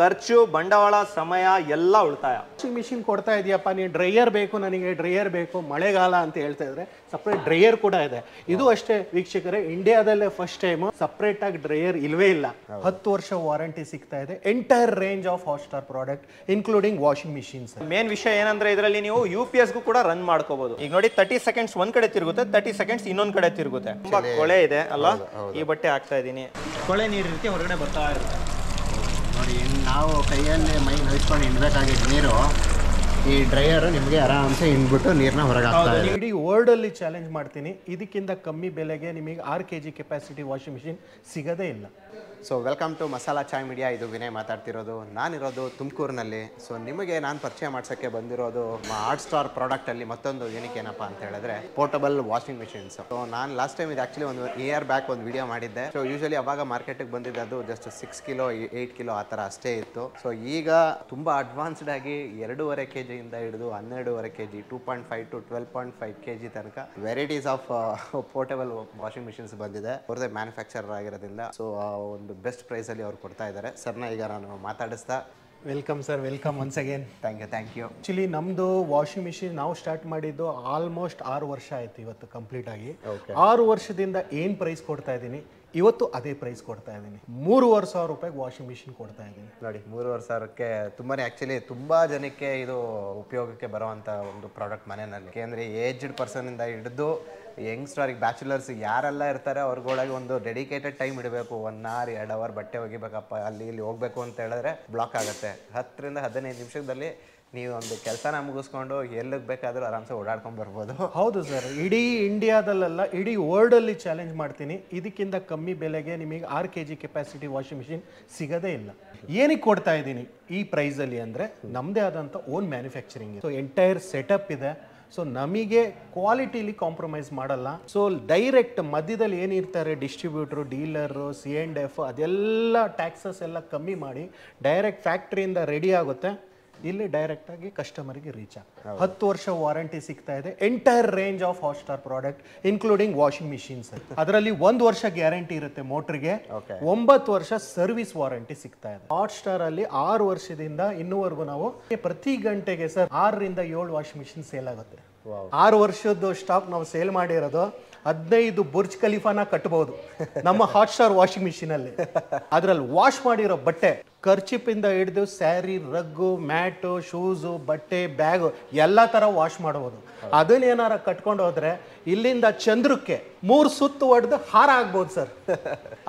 ಖರ್ಚು ಬಂಡವಾಳ ಸಮಯ ಎಲ್ಲ ಉಳಿತಾಯ. ವಾಷಿಂಗ್ ಮಿಷಿನ್ ಕೊಡ್ತಾ ಇದೆಯಪ್ಪ ನೀವು ಡ್ರೈಯರ್ ಬೇಕು ನನಗೆ ಡ್ರೈಯರ್ ಬೇಕು ಮಳೆಗಾಲ ಅಂತ ಹೇಳ್ತಾ ಇದ್ರೆ ಸಪ್ರೇಟ್ ಡ್ರೈಯರ್ ಕೂಡ ಇದೆ. ಇದು ಅಷ್ಟೇ ವೀಕ್ಷಕರೇ ಇಂಡಿಯಾದಲ್ಲೇ ಫಸ್ಟ್ ಟೈಮ್ ಸಪ್ರೇಟ್ ಆಗಿ ಡ್ರೈಯರ್ ಇಲ್ವೇ ಇಲ್ಲ. ಹತ್ತು ವರ್ಷ ವಾರಂಟಿ ಸಿಗ್ತಾ ಇದೆ. Entire range of Hot Star product including washing machines main ವಿಷಯ ಏನಂದ್ರೆ ಇದರಲ್ಲಿ ನೀವು ಯು ಪಿ ಎಸ್ಗೂ ಕೂಡ ರನ್ ಮಾಡ್ಕೋಬಹುದು ಈಗ ನೋಡಿ ತರ್ಟಿ ಸೆಕೆಂಡ್ಸ್ ಒಂದ್ ಕಡೆ ತಿರುಗುತ್ತೆ ತರ್ಟಿ ಸೆಕೆಂಡ್ಸ್ ಇನ್ನೊಂದ್ ಕಡೆ ತಿರುಗುತ್ತೆ. ತುಂಬಾ ಕೊಳೆ ಇದೆ ಅಲ್ಲ? ಈ ಬಟ್ಟೆ ಹಾಕ್ತಾ ಇದೀನಿ ಕೊಳೆ ನೀರು ರೀತಿ ಹೊರಗಡೆ ಬರ್ತಾ ಇರುತ್ತೆ. ನಾವು ಕೈಯಲ್ಲಿ ಮೈ ನೋಯ್ಸ್ಕೊಂಡು ಹಿಂಡ್ಬೇಕಾಗಿದ್ದು ನೀರು ಈ ಡ್ರೈಯರ್ ನಿಮಗೆ ಆರಾಮ್ಸೆ ಹಿಂಡ್ಬಿಟ್ಟು ನೀರನ್ನ ಹೊರಗೆ ಹಾಕ್ತಾ ಇದೆ ಇಡೀ ವರ್ಲ್ಡ್ ಅಲ್ಲಿ ಚಾಲೆಂಜ್ ಮಾಡ್ತೀನಿ. ಇದಕ್ಕಿಂತ ಕಮ್ಮಿ ಬೆಲೆಗೆ ನಿಮಗೆ ಆರು K G capacity washing machine ಸಿಗದೇ ಇಲ್ಲ. So welcome to Masala Chai Media ಇದು ವಿನಯ್ ಮಾತಾಡ್ತಿರೋದು. ನಾನಿರೋದು ತುಮಕೂರಿನಲ್ಲಿ. ಸೊ ನಿಮಗೆ ನಾನು ಪರಿಚಯ ಮಾಡ್ಸೋಕ್ಕೆ ಬಂದಿರೋದು ಆರ್ಟ್ ಸ್ಟಾರ್ ಪ್ರಾಡಕ್ಟಲ್ಲಿ ಮತ್ತೊಂದು ಏನಕ್ಕೆ ಏನಪ್ಪ ಅಂತ ಹೇಳಿದ್ರೆ ಪೋರ್ಟಬಲ್ ವಾಷಿಂಗ್ ಮಿಷಿನ್ಸ್ ಸೊ ನಾನು ಲಾಸ್ಟ್ ಟೈಮ್ ಇದು ಆ್ಯಕ್ಚುಲಿ ಒಂದು ಇಯರ್ ಬ್ಯಾಕ್ ಒಂದು ವಿಡಿಯೋ ಮಾಡಿದ್ದೆ. ಸೊ ಯೂಶಲಿ ಅವಾಗ ಮಾರ್ಕೆಟಿಗೆ ಬಂದಿದ್ದು ಅದು just six kilo eight kilo ಆ ಥರ ಅಷ್ಟೇ ಇತ್ತು. ಸೊ ಈಗ ತುಂಬ ಅಡ್ವಾನ್ಸ್ಡ್ ಆಗಿ ಎರಡೂವರೆ ಕೆ ಜಿಯಿಂದ ಹಿಡಿದು ಹನ್ನೆರಡೂವರೆ K G two point five to twelve point five K G ತನಕ varieties of portable washing machines ಬಂದಿದೆ. ಅವ್ರದ್ದೇ ಮ್ಯಾನುಫ್ಯಾಕ್ಚರರ್ ಆಗಿರೋದ್ರಿಂದ. ಸೊ ಒಂದು ಬೆಸ್ಟ್ ಪ್ರೈಸಲ್ಲಿ ಅವ್ರು ಕೊಡ್ತಾ ಇದ್ದಾರೆ. ಸರ್ನ ಈಗ ನಾನು ಮಾತಾಡಿಸ್ತಾ welcome sir welcome once again thank you thank you actually ನಮ್ದು ವಾಷಿಂಗ್ ಮಿಷಿನ್ ನಾವು ಸ್ಟಾರ್ಟ್ ಮಾಡಿದ್ದು ಆಲ್ಮೋಸ್ಟ್ ಆರು ವರ್ಷ ಆಯಿತು ಇವತ್ತು ಕಂಪ್ಲೀಟ್ ಆಗಿ. ಆರು ವರ್ಷದಿಂದ ಏನು ಪ್ರೈಸ್ ಕೊಡ್ತಾ ಇದ್ದೀನಿ? ಇವತ್ತು ಅದೇ ಪ್ರೈಸ್ ಕೊಡ್ತಾ ಇದ್ದೀನಿ. ಮೂರುವರೆ ಸಾವಿರ ರೂಪಾಯಿಗೆ ವಾಷಿಂಗ್ ಮಿಷಿನ್ ಕೊಡ್ತಾ ಇದ್ದೀನಿ. ನೋಡಿ ಮೂರುವರೆ ಸಾವಿರಕ್ಕೆ ತುಂಬಾ ಆ್ಯಕ್ಚುಲಿ ತುಂಬ ಜನಕ್ಕೆ ಇದು ಉಪಯೋಗಕ್ಕೆ ಬರುವಂಥ ಒಂದು ಪ್ರಾಡಕ್ಟ್ ಮನೆಯಲ್ಲಿ. ಏಕೆಂದರೆ ಏಜ್ಡ್ ಪರ್ಸನಿಂದ ಹಿಡಿದು ಯಂಗ್ಸ್ಟರಿಗೆ ಬ್ಯಾಚುಲರ್ಸ್ ಯಾರೆಲ್ಲ ಇರ್ತಾರೆ ಅವ್ರಿಗೊಳಗೆ ಒಂದು ಡೆಡಿಕೇಟೆಡ್ ಟೈಮ್ ಇಡಬೇಕು. ಒನ್ ಅವರ್ ಎರಡು ಅವರ್ ಬಟ್ಟೆ ಒಗಿಬೇಕಪ್ಪ, ಅಲ್ಲಿ ಇಲ್ಲಿ ಹೋಗ್ಬೇಕು ಅಂತ ಹೇಳಿದ್ರೆ ಬ್ಲಾಕ್ ಆಗುತ್ತೆ. ಹತ್ತರಿಂದ ಹದಿನೈದು ನಿಮಿಷದಲ್ಲಿ ನೀವು ಒಂದು ಕೆಲಸನ ಮುಗಿಸ್ಕೊಂಡು ಎಲ್ಲಿಗೆ ಬೇಕಾದರೂ ಆರಾಮ್ಸೆ ಓಡಾಡ್ಕೊಂಡು ಬರ್ಬೋದು. ಹೌದು ಸರ್. ಇಡೀ ಇಂಡಿಯಾದಲ್ಲೆಲ್ಲ, ಇಡೀ ವರ್ಲ್ಡಲ್ಲಿ ಚಾಲೆಂಜ್ ಮಾಡ್ತೀನಿ. ಇದಕ್ಕಿಂತ ಕಮ್ಮಿ ಬೆಲೆಗೆ ನಿಮಗೆ ಆರು K G capacity washing machine ಸಿಗೋದೇ ಇಲ್ಲ. ಏನಕ್ಕೆ ಕೊಡ್ತಾ ಇದ್ದೀನಿ ಈ ಪ್ರೈಸಲ್ಲಿ ಅಂದರೆ ನಮ್ಮದೇ ಆದಂಥ own manufacturing so entire setup ಇದೆ. ಸೊ ನಮಗೆ ಕ್ವಾಲಿಟಿಲಿ ಕಾಂಪ್ರಮೈಸ್ ಮಾಡಲ್ಲ. ಸೊ ಡೈರೆಕ್ಟ್ ಮಧ್ಯದಲ್ಲಿ ಏನಿರ್ತಾರೆ distributor dealer C and F ಅದೆಲ್ಲ ಟ್ಯಾಕ್ಸಸ್ ಎಲ್ಲ ಕಮ್ಮಿ ಮಾಡಿ ಡೈರೆಕ್ಟ್ ಫ್ಯಾಕ್ಟ್ರಿಯಿಂದ ರೆಡಿ ಆಗುತ್ತೆ. ಇಲ್ಲಿ ಡೈರೆಕ್ಟ್ ಆಗಿ ಕಸ್ಟಮರ್ಗೆ ರೀಚ್ ಆಗ್ತದೆ. ಹತ್ತು ವರ್ಷ ವಾರಂಟಿ ಸಿಗ್ತಾ ಇದೆ. Entire range of Hot Star product including washing machines ಅದರಲ್ಲಿ ಒಂದು ವರ್ಷ ಗ್ಯಾರಂಟಿ ಇರುತ್ತೆ ಮೋಟರ್ಗೆ ಒಂಬತ್ತು ವರ್ಷ ಸರ್ವಿಸ್ ವಾರಂಟಿ ಸಿಗ್ತಾ ಇದೆ. ಹಾಟ್ ಸ್ಟಾರ್ ಅಲ್ಲಿ ಆರು ವರ್ಷದಿಂದ ಇನ್ನೂವರೆಗೂ ನಾವು ಪ್ರತಿ ಗಂಟೆಗೆ ಸರ್ ಆರರಿಂದ ಏಳು ವಾಷಿಂಗ್ ಮಿಷಿನ್ ಸೇಲ್ ಆಗುತ್ತೆ. ಆರು ವರ್ಷದ ಸ್ಟಾಕ್ ನಾವು ಸೇಲ್ ಮಾಡಿರೋದು. ಹದಿನೈದು ಬುರ್ಜ್ ಖಲೀಫಾನ ಕಟ್ಟಬಹುದು ನಮ್ಮ ಹಾಟ್ ಸ್ಟಾರ್ ವಾಷಿಂಗ್ ಮಿಷಿನ್ ಅಲ್ಲಿ. ಅದ್ರಲ್ಲಿ ವಾಶ್ ಮಾಡಿರೋ ಬಟ್ಟೆ ಖರ್ಚಿಪಿಂದ ಹಿಡಿದು ಸ್ಯಾರಿ ರಗ್ಗು ಮ್ಯಾಟು ಶೂಸು ಬಟ್ಟೆ ಬ್ಯಾಗು ಎಲ್ಲ ತರ ವಾಶ್ ಮಾಡಬಹುದು ಅದನ್ನೇನಾರ ಕಟ್ಕೊಂಡು ಹೋದ್ರೆ ಇಲ್ಲಿಂದ ಚಂದ್ರಕ್ಕೆ ಮೂರು ಸುತ್ತು ಹೊಡೆದು ಹಾರ ಆಗ್ಬೋದು ಸರ್.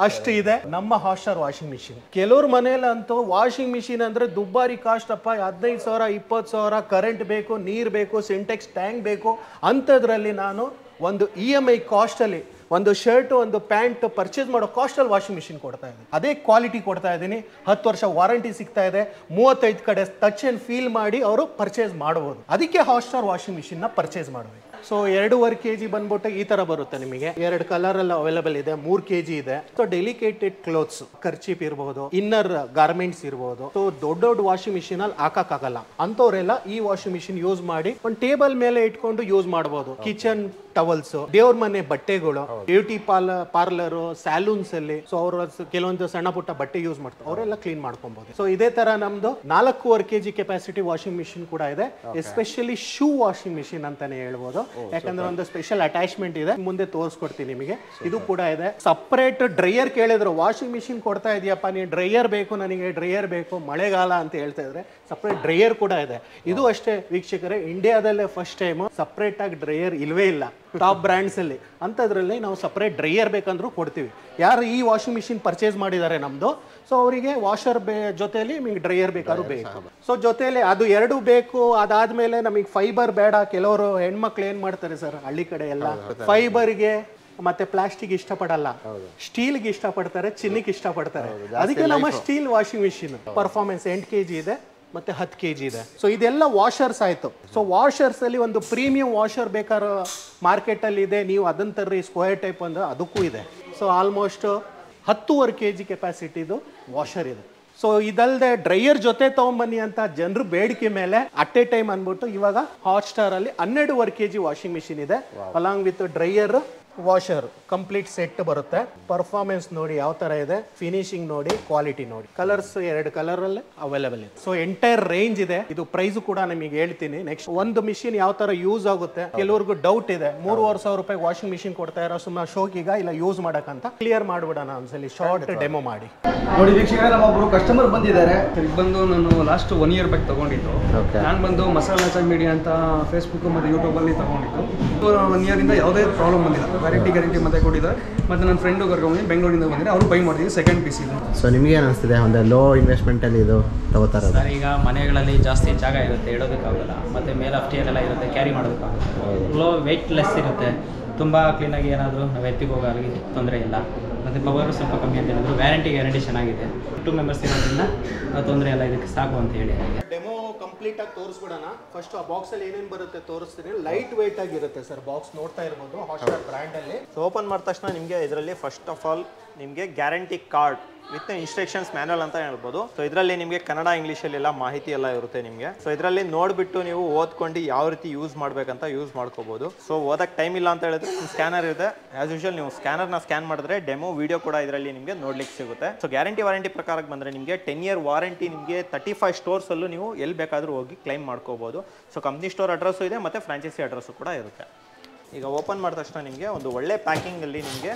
ಅಷ್ಟು ಇದೆ ನಮ್ಮ ಹಾಟ್ ಸ್ಟಾರ್ ವಾಷಿಂಗ್ ಮಿಷಿನ್ ಕೆಲವ್ರ ಮನೇಲಂತೂ ವಾಷಿಂಗ್ ಮಿಷಿನ್ ಅಂದ್ರೆ ದುಬಾರಿ ಕಾಸ್ಟ್ ಅಪ್ಪ. ಹದಿನೈದು ಸಾವಿರ, ಇಪ್ಪತ್ತು ಸಾವಿರ ಕರೆಂಟ್ ಬೇಕು, ನೀರು ಬೇಕು ಸಿಂಟೆಕ್ಸ್ ಟ್ಯಾಂಕ್ ಬೇಕು. ಅಂಥದ್ರಲ್ಲಿ ನಾನು ಒಂದು ಇ ಎಂ ಐ ಕಾಸ್ಟಲ್ಲಿ ಒಂದು ಶರ್ಟ್ ಒಂದು ಪ್ಯಾಂಟ್ ಪರ್ಚೇಸ್ ಮಾಡೋ ಕಾಸ್ಟಲ್ಲಿ ವಾಷಿಂಗ್ ಮಿಷಿನ್ ಕೊಡ್ತಾ ಇದ್ದೀನಿ. ಅದೇ ಕ್ವಾಲಿಟಿ ಕೊಡ್ತಾ ಇದ್ದೀನಿ. ಹತ್ತು ವರ್ಷ ವಾರಂಟಿ ಸಿಗ್ತಾ ಇದೆ. ಮೂವತ್ತೈದು ಕಡೆ ಟಚ್ ಆ್ಯಂಡ್ ಫೀಲ್ ಮಾಡಿ ಅವರು ಪರ್ಚೇಸ್ ಮಾಡ್ಬೋದು. ಅದಕ್ಕೆ ಹಾಸ್ಟಾರ್ ವಾಷಿಂಗ್ ಮಿಷಿನ್ನ ಪರ್ಚೇಸ್ ಮಾಡಬೇಕು. ಸೊ ಎರಡೂವರೆ ಕೆ ಜಿ ಬಂದ್ಬಿಟ್ಟು ಈ ಥರ ಬರುತ್ತೆ ನಿಮಗೆ. ಎರಡು ಕಲರ್ ಎಲ್ಲ ಅವೈಲೇಬಲ್ ಇದೆ. ಮೂರು ಕೆ ಜಿ ಇದೆ. ಸೊ ಡೆಲಿಕೇಟೆಡ್ ಕ್ಲೋತ್ಸ್ ಖರ್ಚೀಪ್ ಇರಬಹುದು ಇನ್ನರ್ ಗಾರ್ಮೆಂಟ್ಸ್ ಇರಬಹುದು ಸೊ ದೊಡ್ಡ ದೊಡ್ಡ ವಾಷಿಂಗ್ ಮಿಷಿನಲ್ಲಿ ಹಾಕಕ್ಕಾಗಲ್ಲ. ಅಂತವ್ರೆಲ್ಲ ಈ ವಾಷಿಂಗ್ ಮಿಷಿನ್ ಯೂಸ್ ಮಾಡಿ, ಒಂದು ಟೇಬಲ್ ಮೇಲೆ ಇಟ್ಕೊಂಡು ಯೂಸ್ ಮಾಡಬಹುದು ಕಿಚನ್ ಟವಲ್ಸ್ ದೇವ್ರ ಮನೆ ಬಟ್ಟೆಗಳು ಬ್ಯೂಟಿ ಪಾರ್ಲರ್ ಪಾರ್ಲರ್ ಸ್ಯಾಲೂನ್ಸ್ ಅಲ್ಲಿ ಸೊ ಅವರು ಕೆಲವೊಂದು ಸಣ್ಣ ಪುಟ್ಟ ಬಟ್ಟೆ ಯೂಸ್ ಮಾಡ್ತಾರೆ. ಅವರೆಲ್ಲ ಕ್ಲೀನ್ ಮಾಡ್ಕೊಬಹುದು ಸೊ ಇದೇ ತರ ನಮ್ದು ನಾಲ್ಕೂವರೆ ಕೆಜಿ ಕೆಪಾಸಿಟಿ ವಾಷಿಂಗ್ ಮಿಷಿನ್ ಕೂಡ ಇದೆ. ಎಸ್ಪೆಷಲಿ ಶೂ ವಾಷಿಂಗ್ ಮಿಷಿನ್ ಅಂತಾನೆ ಹೇಳ್ಬೋದು. ಯಾಕಂದ್ರೆ ಒಂದು ಸ್ಪೆಷಲ್ ಅಟ್ಯಾಚ್ಮೆಂಟ್ ಇದೆ. ಮುಂದೆ ತೋರಿಸ್ಕೊಡ್ತೀನಿ ನಿಮಗೆ. ಇದು ಕೂಡ ಇದೆ. ಸಪರೇಟ್ ಡ್ರೈಯರ್ ಕೇಳಿದ್ರು ವಾಷಿಂಗ್ ಮಿಷಿನ್ ಕೊಡ್ತಾ ಇದೆಯಪ್ಪ ನೀವು ಡ್ರೈಯರ್ ಬೇಕು ನನಗೆ ಡ್ರೈಯರ್ ಬೇಕು ಮಳೆಗಾಲ ಅಂತ ಹೇಳ್ತಾ ಇದ್ರೆ ಸಪರೇಟ್ ಡ್ರೈಯರ್ ಕೂಡ ಇದೆ. ಇದು ಅಷ್ಟೇ ವೀಕ್ಷಕರೇ ಇಂಡಿಯಾದಲ್ಲೇ ಫಸ್ಟ್ ಟೈಮ್ ಸಪರೇಟ್ ಆಗಿ ಡ್ರೈಯರ್ ಇಲ್ವೇ ಇಲ್ಲ. ಟಾಪ್ ಬ್ರ್ಯಾಂಡ್ಸ್ ಅಲ್ಲಿ. ಅಂಥದ್ರಲ್ಲಿ ನಾವು ಸಪ್ರೇಟ್ ಡ್ರೈಯರ್ ಬೇಕಂದ್ರೂ ಕೊಡ್ತೀವಿ. ಯಾರು ಈ ವಾಷಿಂಗ್ ಮಿಷಿನ್ ಪರ್ಚೇಸ್ ಮಾಡಿದ್ದಾರೆ ನಮ್ದು ಸೊ ಅವರಿಗೆ ವಾಷರ್ ಬೇ ಜೊತೆಯಲ್ಲಿ ನಿಮಗೆ ಡ್ರೈಯರ್ ಬೇಕಾದ್ರೂ ಬೇಕು. ಸೊ ಜೊತೆಯಲ್ಲಿ ಅದು ಎರಡು ಬೇಕು ಅದಾದ್ಮೇಲೆ ನಮಗೆ ಫೈಬರ್ ಬೇಡ ಕೆಲವರು ಹೆಣ್ಮಕ್ಳು ಏನ್ ಮಾಡ್ತಾರೆ ಸರ್ ಹಳ್ಳಿ ಕಡೆ ಎಲ್ಲ? ಫೈಬರ್ಗೆ ಮತ್ತೆ ಪ್ಲಾಸ್ಟಿಕ್ ಇಷ್ಟಪಡಲ್ಲ. ಸ್ಟೀಲ್ಗೆ ಇಷ್ಟಪಡ್ತಾರೆ ಚಿನ್ನಕ್ಕೆ ಇಷ್ಟಪಡ್ತಾರೆ. ಅದಕ್ಕೆ ನಮ್ಮ ಸ್ಟೀಲ್ ವಾಷಿಂಗ್ ಮಿಷಿನ್ ಪರ್ಫಾರ್ಮೆನ್ಸ್ ಎಂಟು ಕೆ ಜಿ ಇದೆ. ಮತ್ತೆ ಹತ್ತು ಕೆ ಜಿ ಇದೆ. ಸೊ ಇದೆಲ್ಲ ವಾಷರ್ಸ್ ಆಯ್ತು. ಸೊ ವಾಷರ್ಸ್ ಅಲ್ಲಿ ಒಂದು ಪ್ರೀಮಿಯಂ ವಾಷರ್ ಬೇಕಾದ್ರೆ ಮಾರ್ಕೆಟ್ ಅಲ್ಲಿ ಇದೆ. ನೀವು ಅದನ್ನು ತರ್ರಿ ಸ್ಕ್ವೇರ್ ಟೈಪ್ ಅಂದರೆ ಅದಕ್ಕೂ ಇದೆ. ಸೊ ಆಲ್ಮೋಸ್ಟ್ ಹತ್ತೂವರೆ ಕೆ ಜಿ ಕೆಪಾಸಿಟಿದು ವಾಷರ್ ಇದೆ. ಸೊ ಇದಲ್ಲದೆ ಡ್ರೈಯರ್ ಜೊತೆ ತಗೊಂಬನ್ನಿ ಅಂತ ಜನರು ಬೇಡಿಕೆ ಮೇಲೆ ಅಟ್ ಎ ಟೈಮ್ ಅಂದ್ಬಿಟ್ಟು ಇವಾಗ ಹಾಟ್ ಸ್ಟಾರ್ ಅಲ್ಲಿ ಹನ್ನೆರಡುವರೆ ಕೆ ಜಿ ವಾಷಿಂಗ್ ಮಿಷಿನ್ ಇದೆ along with dryer washer complete set ಬರುತ್ತೆ. ಪರ್ಫಾರ್ಮೆನ್ಸ್ ನೋಡಿ ಯಾವ ತರ ಇದೆ ಫಿನಿಶಿಂಗ್ ನೋಡಿ ಕ್ವಾಲಿಟಿ ನೋಡಿ. ಕಲರ್ಸ್ ಎರಡು ಕಲರ್ ಅಲ್ಲಿ ಅವೈಲೇಬಲ್ ಇದೆ. ಸೊ ಎಂಟೈರ್ ರೇಂಜ್ ಇದೆ. ಇದು ಪ್ರೈಸ್ ಕೂಡ ನಿಮಗೆ ಹೇಳ್ತೀನಿ. ನೆಕ್ಸ್ಟ್ ಒಂದು ಮಿಷಿನ್ ಯಾವ ತರ ಯೂಸ್ ಆಗುತ್ತೆ? ಕೆಲವ್ರಿಗೂ ಡೌಟ್ ಇದೆ. ಮೂರುವರೆ ಸಾವಿರ ರೂಪಾಯಿ ವಾಷಿಂಗ್ ಮಿಷಿನ್ ಕೊಡ್ತಾ ಇರೋ ಸುಮ್ಮನೆ ಶೋಕಿಗ ಇಲ್ಲ ಯೂಸ್ ಮಾಡಕ್ಕಂತ. ಕ್ಲಿಯರ್ ಮಾಡ್ಬಿಡೋಣ ಒಂದ್ಸಲಿ ಶಾರ್ಟ್ ಡೆಮೋ ಮಾಡಿ. ನೋಡಿ ವೀಕ್ಷಕರೇ ನಮ್ಮ ಒಬ್ರು ಕಸ್ಟಮರ್ ಬಂದಿದ್ದಾರೆ ಬಂದು ನಾನು ಲಾಸ್ಟ್ ಒನ್ ಇಯರ್ ಬ್ಯಾಕ್ ತಗೊಂಡಿದ್ದು. ನಾನು ಬಂದು ಮಸಾಲಾ ಚಾಮಿಡಿ ಮೀಡಿಯಾ ಅಂತ ಫೇಸ್ಬುಕ್ ಮತ್ತು ಯೂಟ್ಯೂಬಲ್ಲಿ ತಗೊಂಡಿದ್ದು. ಒನ್ ಇಂದ ಯಾವುದೇ ಪ್ರಾಬ್ಲಮ್ ಬಂದಿಲ್ಲ. ವ್ಯಾರಂಟಿ ಗ್ಯಾರಂಟಿ ಮತ್ತೆ ಕೊಟ್ಟಿದ್ದಾರೆ. ಮತ್ತು ನನ್ನ ಫ್ರೆಂಡು ಕರ್ಕೊಂಡು ಬೆಂಗಳೂರಿಂದ ಬಂದಿದ್ದಾರೆ. ಅವರು ಬೈ ಮಾಡಿದ್ದೀವಿ ಸೆಕೆಂಡ್ ಪೀಸ್ ಸಿ ಸೊ ನಿಮಗೆ ಏನು ಅನಿಸ್ತಿದೆ? ಒಂದು ಲೋ ಇನ್ವೆಸ್ಟ್ಮೆಂಟಲ್ಲಿ ಇದು ತಗೋತಾರೆ ಸರ್ ಈಗ ಮನೆಗಳಲ್ಲಿ ಜಾಸ್ತಿ ಜಾಗ ಇರುತ್ತೆ ಇಡೋದಕ್ಕಾಗಲ್ಲ. ಮತ್ತು ಮೇಲೆ ಅಫ್ಟಿಯಲ್ಲೆಲ್ಲ ಇರುತ್ತೆ ಕ್ಯಾರಿ ಮಾಡೋದಕ್ಕಾಗಲ್ಲ. ಲೋ ವೆಯ್ಟ್ ಲೆಸ್ ಇರುತ್ತೆ. ತುಂಬ ಕ್ಲೀನಾಗಿ ಏನಾದರೂ ನಾವು ಎತ್ತಿಗೆ ಹೋಗೋರಿಗೆ ತೊಂದರೆ ಇಲ್ಲ. ಮತ್ತು ಪವರು ಸ್ವಲ್ಪ ಕಮ್ಮಿ ಅಂತ ಹೇಳಿದ್ರು ವ್ಯಾರಂಟಿ ಗ್ಯಾರಂಟಿ ಚೆನ್ನಾಗಿದೆ. ಟು ಮೆಂಬರ್ಸ್ ಇರೋದ್ರಿಂದ ತೊಂದರೆ ಇಲ್ಲ ಇದಕ್ಕೆ ಸಾಕು ಅಂತ ಹೇಳಿ. ಕಂಪ್ಲೀಟ್ ಆಗಿ ತೋರಿಸ್ಬಿಡೋಣ. ಫಸ್ಟ್ ಆ ಬಾಕ್ಸ್ ಅಲ್ಲಿ ಏನೇನು ಬರುತ್ತೆ ತೋರಿಸ್ತೀನಿ. ಲೈಟ್ ವೆಯ್ಟ್ ಆಗಿರುತ್ತೆ ಸರ್ ಬಾಕ್ಸ್ ನೋಡ್ತಾ ಇರ್ಬೋದು ಹಾಟ್ಸ್ಟಾರ್ ಬ್ರ್ಯಾಂಡ್ ಅಲ್ಲಿ. ಓಪನ್ ಮಾಡಿದ ತಕ್ಷಣ ನಿಮಗೆ ಇದರಲ್ಲಿ ಫಸ್ಟ್ ಆಫ್ ಆಲ್ ನಿಮಗೆ guarantee card with instructions manual ಅಂತ ಹೇಳ್ಬೋದು. ಸೊ ಇದರಲ್ಲಿ ನಿಮಗೆ ಕನ್ನಡ ಇಂಗ್ಲೀಷಲ್ಲಿ ಎಲ್ಲ ಮಾಹಿತಿ ಎಲ್ಲ ಇರುತ್ತೆ ನಿಮಗೆ. ಸೊ ಇದರಲ್ಲಿ ನೋಡಿಬಿಟ್ಟು ನೀವು ಓದ್ಕೊಂಡು ಯಾವ ರೀತಿ ಯೂಸ್ ಮಾಡಬೇಕಂತ ಯೂಸ್ ಮಾಡ್ಕೋಬೋದು. ಸೊ ಓದಕ್ಕೆ ಟೈಮ್ ಇಲ್ಲ ಅಂತ ಹೇಳಿದ್ರೆ ಸ್ಕ್ಯಾನರ್ ಇದೆ. ಆಸ್ ಯೂಶಲ್ ನೀವು ಸ್ಕ್ಯಾನರ್ನ ಸ್ಕ್ಯಾನ್ ಮಾಡಿದ್ರೆ ಡೆಮೋ ವಿಡಿಯೋ ಕೂಡ ಇದರಲ್ಲಿ ನಿಮಗೆ ನೋಡ್ಲಿಕ್ಕೆ ಸಿಗುತ್ತೆ. ಸೊ ಗ್ಯಾರಂಟಿ ವಾರಂಟಿ ಪ್ರಕಾರಕ್ಕೆ ಬಂದರೆ ನಿಮಗೆ ಟೆನ್ ಇಯರ್ ವಾರಂಟಿ ನಿಮಗೆ ತರ್ಟಿ ಫೈವ್ ಸ್ಟೋರ್ಸಲ್ಲೂ ನೀವು ಎಲ್ಲಿ ಬೇಕಾದರೂ ಹೋಗಿ ಕ್ಲೈಮ್ ಮಾಡ್ಕೋಬೋದು. ಸೊ ಕಂಪ್ನಿ ಸ್ಟೋರ್ ಅಡ್ರೆಸ್ಸು ಇದೆ ಮತ್ತು ಫ್ರಾಂಚೈಸಿ ಅಡ್ರೆಸ್ಸು ಕೂಡ ಇರುತ್ತೆ. ಈಗ ಓಪನ್ ಮಾಡಿದ ತಕ್ಷಣ ನಿಮಗೆ ಒಂದು ಒಳ್ಳೆ ಪ್ಯಾಕಿಂಗಲ್ಲಿ ನಿಮಗೆ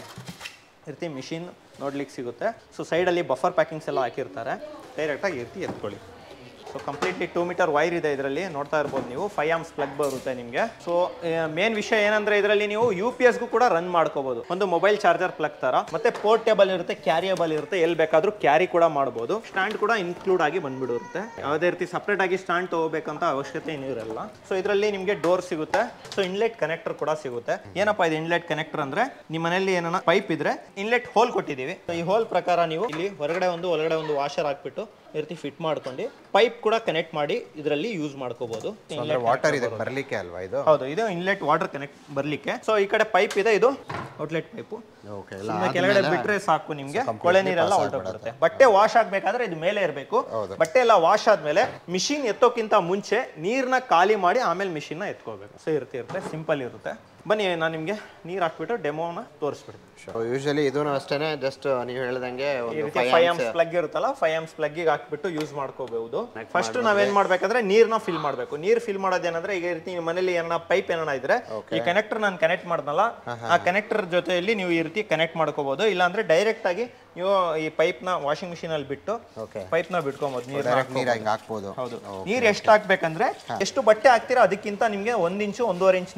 ರೀತಿ ಮಿಷಿನ್ ನೋಡ್ಲಿಕ್ಕೆ ಸಿಗುತ್ತೆ. ಸೊ ಸೈಡಲ್ಲಿ ಬಫರ್ ಪ್ಯಾಕಿಂಗ್ಸ್ ಎಲ್ಲ ಹಾಕಿರ್ತಾರೆ. ಡೈರೆಕ್ಟಾಗಿ ಈ ರೀತಿ ಎತ್ಕೊಳ್ಳಿ. So completely two metre wire ಇದೆ ಇದರಲ್ಲಿ. ನೋಡ್ತಾ ಇರ್ಬೋದು ನೀವು. ಫೈವ್ ಆಮ್ಸ್ ಪ್ಲಗ್ ಬರುತ್ತೆ ನಿಮಗೆ. ಸೊ ಮೇನ್ ವಿಷಯ ಏನಂದ್ರೆ ಇದರಲ್ಲಿ ನೀವು ಯು ಪಿ ಎಸ್ಗೂ ಕೂಡ ರನ್ ಮಾಡ್ಕೋಬಹುದು ಒಂದು ಮೊಬೈಲ್ ಚಾರ್ಜರ್ ಪ್ಲಗ್ ತರ. ಮತ್ತೆ ಪೋರ್ಟೇಬಲ್ ಇರುತ್ತೆ ಕ್ಯಾರಿಯಬಲ್ ಇರುತ್ತೆ. ಎಲ್ಲಿ ಬೇಕಾದ್ರೂ ಕ್ಯಾರಿ ಕೂಡ ಮಾಡಬಹುದು ಸ್ಟ್ಯಾಂಡ್ ಕೂಡ ಇನ್ಕ್ಲೂಡ್ ಆಗಿ ಬಂದ್ಬಿಡುತ್ತೆ. ಯಾವುದೇ ರೀತಿ ಸಪ್ರೇಟ್ ಆಗಿ ಸ್ಟ್ಯಾಂಡ್ ತಗೋಬೇಕಂತ ಅವಶ್ಯಕತೆ ಏನೂ ಇರಲ್ಲ. ಸೊ ಇದರಲ್ಲಿ ನಿಮಗೆ ಡೋರ್ ಸಿಗುತ್ತೆ. ಸೊ ಇನ್ಲೆಟ್ ಕನೆಕ್ಟರ್ ಕೂಡ ಸಿಗುತ್ತೆ. ಏನಪ್ಪಾ ಇದು ಇನ್ಲೆಟ್ ಕನೆಕ್ಟರ್ ಅಂದ್ರೆ? ನಿಮ್ಮ ಮನೆಯಲ್ಲಿ ಏನಾನ ಪೈಪ್ ಇದ್ರೆ ಇನ್ಲೆಟ್ ಹೋಲ್ ಕೊಟ್ಟಿದ್ದೀವಿ. ಸೊ ಈ ಹೋಲ್ ಪ್ರಕಾರ ನೀವು ಇಲ್ಲಿ ಹೊರಗಡೆ ಒಂದು, ಒಳಗಡೆ ಒಂದು ವಾಷರ್ ಹಾಕ್ಬಿಟ್ಟು ಈ ರೀತಿ ಫಿಟ್ ಮಾಡ್ಕೊಂಡು ಪೈಪ್ ಕೂಡ ಕನೆಕ್ಟ್ ಮಾಡಿ ಇದರಲ್ಲಿ ಯೂಸ್ ಮಾಡ್ಕೋಬಹುದು ವಾಟರ್ ಇದೆ ಬರಲಿಕ್ಕೆ ಅಲ್ವಾ ಇದು? ಹೌದು ಇದು ಇನ್ಲೆಟ್ ವಾಟರ್ ಕನೆಕ್ಟ್ ಬರ್ಲಿಕ್ಕೆ. ಸೊ ಈ ಕಡೆ ಪೈಪ್ ಇದೆ ಇದು ಔಟ್ಲೆಟ್ ಪೈಪ್ ಕೆಳಗಡೆ ಬಿಟ್ರೆ ಸಾಕು ನಿಮ್ಗೆ. ಕೊಳೆ ನೀರೆಲ್ಲ ಬರುತ್ತೆ ಬಟ್ಟೆ ವಾಶ್ ಆಗ್ಬೇಕಾದ್ರೆ ಇದು ಮೇಲೆ ಇರಬೇಕು. ಬಟ್ಟೆ ಎಲ್ಲ ವಾಶ್ ಆದ್ಮೇಲೆ ಮಿಷಿನ್ ಎತ್ತೋಕ್ಕಿಂತ ಮುಂಚೆ ನೀರ್ನ ಖಾಲಿ ಮಾಡಿ ಆಮೇಲೆ ಮಿಷಿನ್ನ ಎತ್ಕೋಬೇಕು. ಸೊ ಇರುತ್ತೆ ಇರುತ್ತೆ ಸಿಂಪಲ್ ಇರುತ್ತೆ. ಬನ್ನಿ ನಾನು ನಿಮ್ಗೆ ನೀರ್ ಹಾಕ್ಬಿಟ್ಟು ಡೆಮೋನ ತೋರಿಸ್ಬಿಡ್ತೀನಿ. ಯೂಶಲಿ ಇದೂ ಅಷ್ಟೇ ಜಸ್ಟ್ ನೀವು ಹೇಳ್ದಂಗೆ ಫೈವ್ ಆಮ್ಸ್ ಪ್ಲಗ್ ಇರುತ್ತಲ್ಲ ಫೈವ್ ಆಮ್ಸ್ ಪ್ಲಗ್ ಹಾಕ್ಬಿಟ್ಟು ಯೂಸ್ ಮಾಡ್ಕೋಬಹುದು. ಫಸ್ಟ್ ನಾವೇನ್ ಮಾಡ್ಬೇಕಂದ್ರೆ ನೀರ್ನ ಫಿಲ್ ಮಾಡ್ಬೇಕು. ನೀರ್ ಫಿಲ್ ಮಾಡೋದೇನಂದ್ರೆ ಈಗ ಈ ರೀತಿ ನಿಮ್ಮ ಮನೇಲಿ ಏನಾರ ಪೈಪ್ ಏನಾರ ಇದ್ರೆ ಈ ಕನೆಕ್ಟರ್ ನಾನು ಕನೆಕ್ಟ್ ಮಾಡ್ದಲ್ಲ ಆ ಕನೆಕ್ಟರ್ ಜೊತೆಯಲ್ಲಿ ನೀವು ಈ ರೀತಿ ಕನೆಕ್ಟ್ ಮಾಡ್ಕೋಬಹುದು. ಇಲ್ಲಾಂದ್ರೆ ಡೈರೆಕ್ಟ್ ಆಗಿ ನೀವು ಈ ಪೈಪ್ನ ವಾಷಿಂಗ್ ಮಿಷಿನ್ ಅಲ್ಲಿ ಬಿಟ್ಟು ಪೈಪ್ನ ಬಿಟ್ಕೊಬಹುದು ನೀರ್ ಹಾಕ್ಬೋದು. ಹೌದು. ನೀರ್ ಎಷ್ಟು ಹಾಕ್ಬೇಕಂದ್ರೆ ಎಷ್ಟು ಬಟ್ಟೆ ಹಾಕ್ತೀರಾ ಅದಕ್ಕಿಂತ ನಿಮ್ಗೆ ಒಂದ್ ಇಂಚು ಒಂದೂವರೆ ಇಂಚ್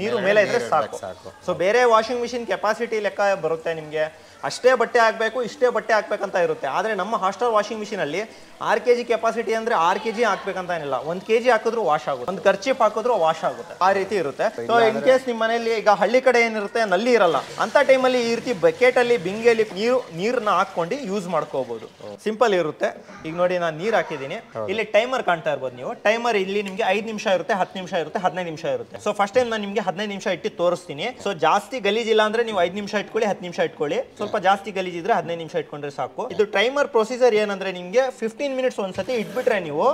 ನೀರು ಮೇಲೆ ಇದ್ರೆ ಸಾಕು. ಸಾಕು. ಸೊ ಬೇರೆ ವಾಷಿಂಗ್ ಮಿಷಿನ್ ಕೆಪಾಸಿಟಿ ಲೆಕ್ಕ ಬರುತ್ತೆ ನಿಮಗೆ. ಅಷ್ಟೇ ಬಟ್ಟೆ ಹಾಕಬೇಕು ಇಷ್ಟೇ ಬಟ್ಟೆ ಹಾಕ್ಬೇಕಂತ ಇರುತ್ತೆ. ಆದರೆ ನಮ್ಮ ಹಾಸ್ಟೆಲ್ ವಾಷಿಂಗ್ ಮಿಷಿನಲ್ಲಿ ಆರು ಕೆ ಜಿ ಕೆಪಾಸಿಟಿ ಅಂದರೆ ಆರು ಕೆ ಜಿ ಹಾಕ್ಬೇಕಂತ ಏನಿಲ್ಲ. ಒಂದು ಕೆ ಜಿ ಹಾಕಿದ್ರು ವಾಶ್ ಆಗುತ್ತೆ. ಒಂದು ಖರ್ಚಿಪ್ ಹಾಕಿದ್ರು ವಾಶ್ ಆಗುತ್ತೆ. ಆ ರೀತಿ ಇರುತ್ತೆ. ಸೊ ಇನ್ ಕೇಸ್ ನಿಮ್ಮ ಮನೆಯಲ್ಲಿ ಈಗ ಹಳ್ಳಿ ಕಡೆ ಏನಿರುತ್ತೆ ನಲ್ಲಿ ಇರಲ್ಲ. ಅಂತ ಟೈಮಲ್ಲಿ ಈ ರೀತಿ ಬಕೆಟಲ್ಲಿ ಬಿಂಗೆಯಲ್ಲಿ ನೀರು ನೀರನ್ನ ಹಾಕೊಂಡು ಯೂಸ್ ಮಾಡ್ಕೋಬಹುದು ಸಿಂಪಲ್ ಇರುತ್ತೆ. ಈಗ ನೋಡಿ ನಾನು ನೀರು ಹಾಕಿದ್ದೀನಿ. ಇಲ್ಲಿ ಟೈಮರ್ ಕಾಣ್ತಾ ಇರ್ಬೋದು ನೀವು. ಟೈಮರ್ ಇಲ್ಲಿ ನಿಮಗೆ ಐದು ನಿಮಿಷ ಇರುತ್ತೆ ಹತ್ತು ನಿಮಿಷ ಇರುತ್ತೆ ಹದಿನೈದು ನಿಮಿಷ ಇರುತ್ತೆ. ಸೊ ಫಸ್ಟ್ ಟೈಮ್ ನಾನು ನಿಮಗೆ ಹದಿನೈದು ನಿಮಿಷ ಇಟ್ಟು ತೋರಿಸ್ತೀನಿ. ಸೊ ಜಾಸ್ತಿ ಗಲೀಜಿಲ್ಲ ಅಂದ್ರೆ ನೀವು ಐದು ನಿಮಿಷ ಇಟ್ಕೊಳ್ಳಿ ಹತ್ತು ನಿಮಿಷ ಇಟ್ಕೊಳ್ಳಿ. ಸ್ವಲ್ಪ ಜಾಸ್ತಿ ಗಲೀಜಿದ್ರೆ ಹದಿನೈದು ನಿಮಿಷ ಇಟ್ಕೊಂಡ್ರೆ ಸಾಕು. ಇದು ಟೈಮರ್ ಪ್ರೊಸೀಜರ್ ಏನಂದ್ರೆ ನಿಮಗೆ ಫಿಫ್ಟೀನ್ ಮಿನಿಟ್ಸ್ ಒಂದ್ಸತಿ ಇಟ್ಬಿಟ್ರೆ ನೀವು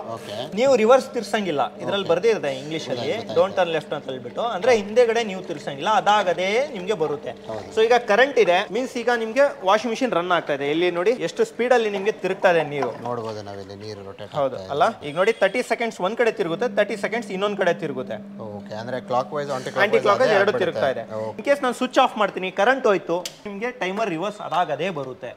ನೀವು ರಿವರ್ಸ್ ತಿರ್ಸಂಗಿಲ್ಲ. ಇದ್ರಲ್ಲಿ ಬರ್ದೇ ಇದೆ ಇಂಗ್ಲಿಷ್ ಅಲ್ಲಿ. ಡೋಂಟ್ ಟರ್ನ್ ಲೆಫ್ಟ್ ಅಂತ ಹೇಳ್ಬಿಟ್ಟು. ಅಂದ್ರೆ ಹಿಂದೆಗಡೆ ನೀವು ತಿರ್ಸಂಗಿಲ್ಲ ಅದಾಗದೇ ನಿಮ್ಗೆ ಬರುತ್ತೆ. ಸೊ ಈಗ ಕರೆಂಟ್ ಇದೆ. ಮೀನ್ಸ್ ಈಗ ನಿಮ್ಗೆ ವಾಷಿಂಗ್ ಮಿಷಿನ್ ರನ್ ಆಗ್ತಾ ಇದೆ ಇಲ್ಲಿ ನೋಡಿ ಎಷ್ಟು ಸ್ಪೀಡ್ ಅಲ್ಲಿ ನಿಮ್ಗೆ ತಿರುಗ್ತಾ ಇದೆ ನೀರು. ನೋಡಬಹುದು ನಾವಿಲ್ಲಿ ನೀರು ರೊಟೇಟ್ ಹೌದು. ಅಲ್ಲ? ಈಗ ನೋಡಿ ತರ್ಟಿ ಸೆಕೆಂಡ್ಸ್ ಒಂದ್ ಕಡೆ ತಿರುಗುತ್ತೆ ತರ್ಟಿ ಸೆಕೆಂಡ್ಸ್ ಇನ್ನೊಂದ್ ಕಡೆ ತಿರುಗುತ್ತೆ. ಓಕೆ ಅಂದ್ರೆ ಕ್ಲಾಕ್ ವೈಸ್ ಆಂಟಿ ಕ್ಲಾಕ್ ಎರಡು ತಿರುಗ್ತಾ ಇದೆ. ಇನ್ ಕೇಸ್ ನಾನು ಸ್ವಿಚ್ ಆಫ್ ಮಾಡ್ತೀನಿ ಕರೆಂಟ್ ಹೋಯ್ತು. ನಿಮ್ಗೆ ಟೈಮರ್ ರಿವರ್ಸ್ ಅದಾಗದೇ ಬರುತ್ತೆ.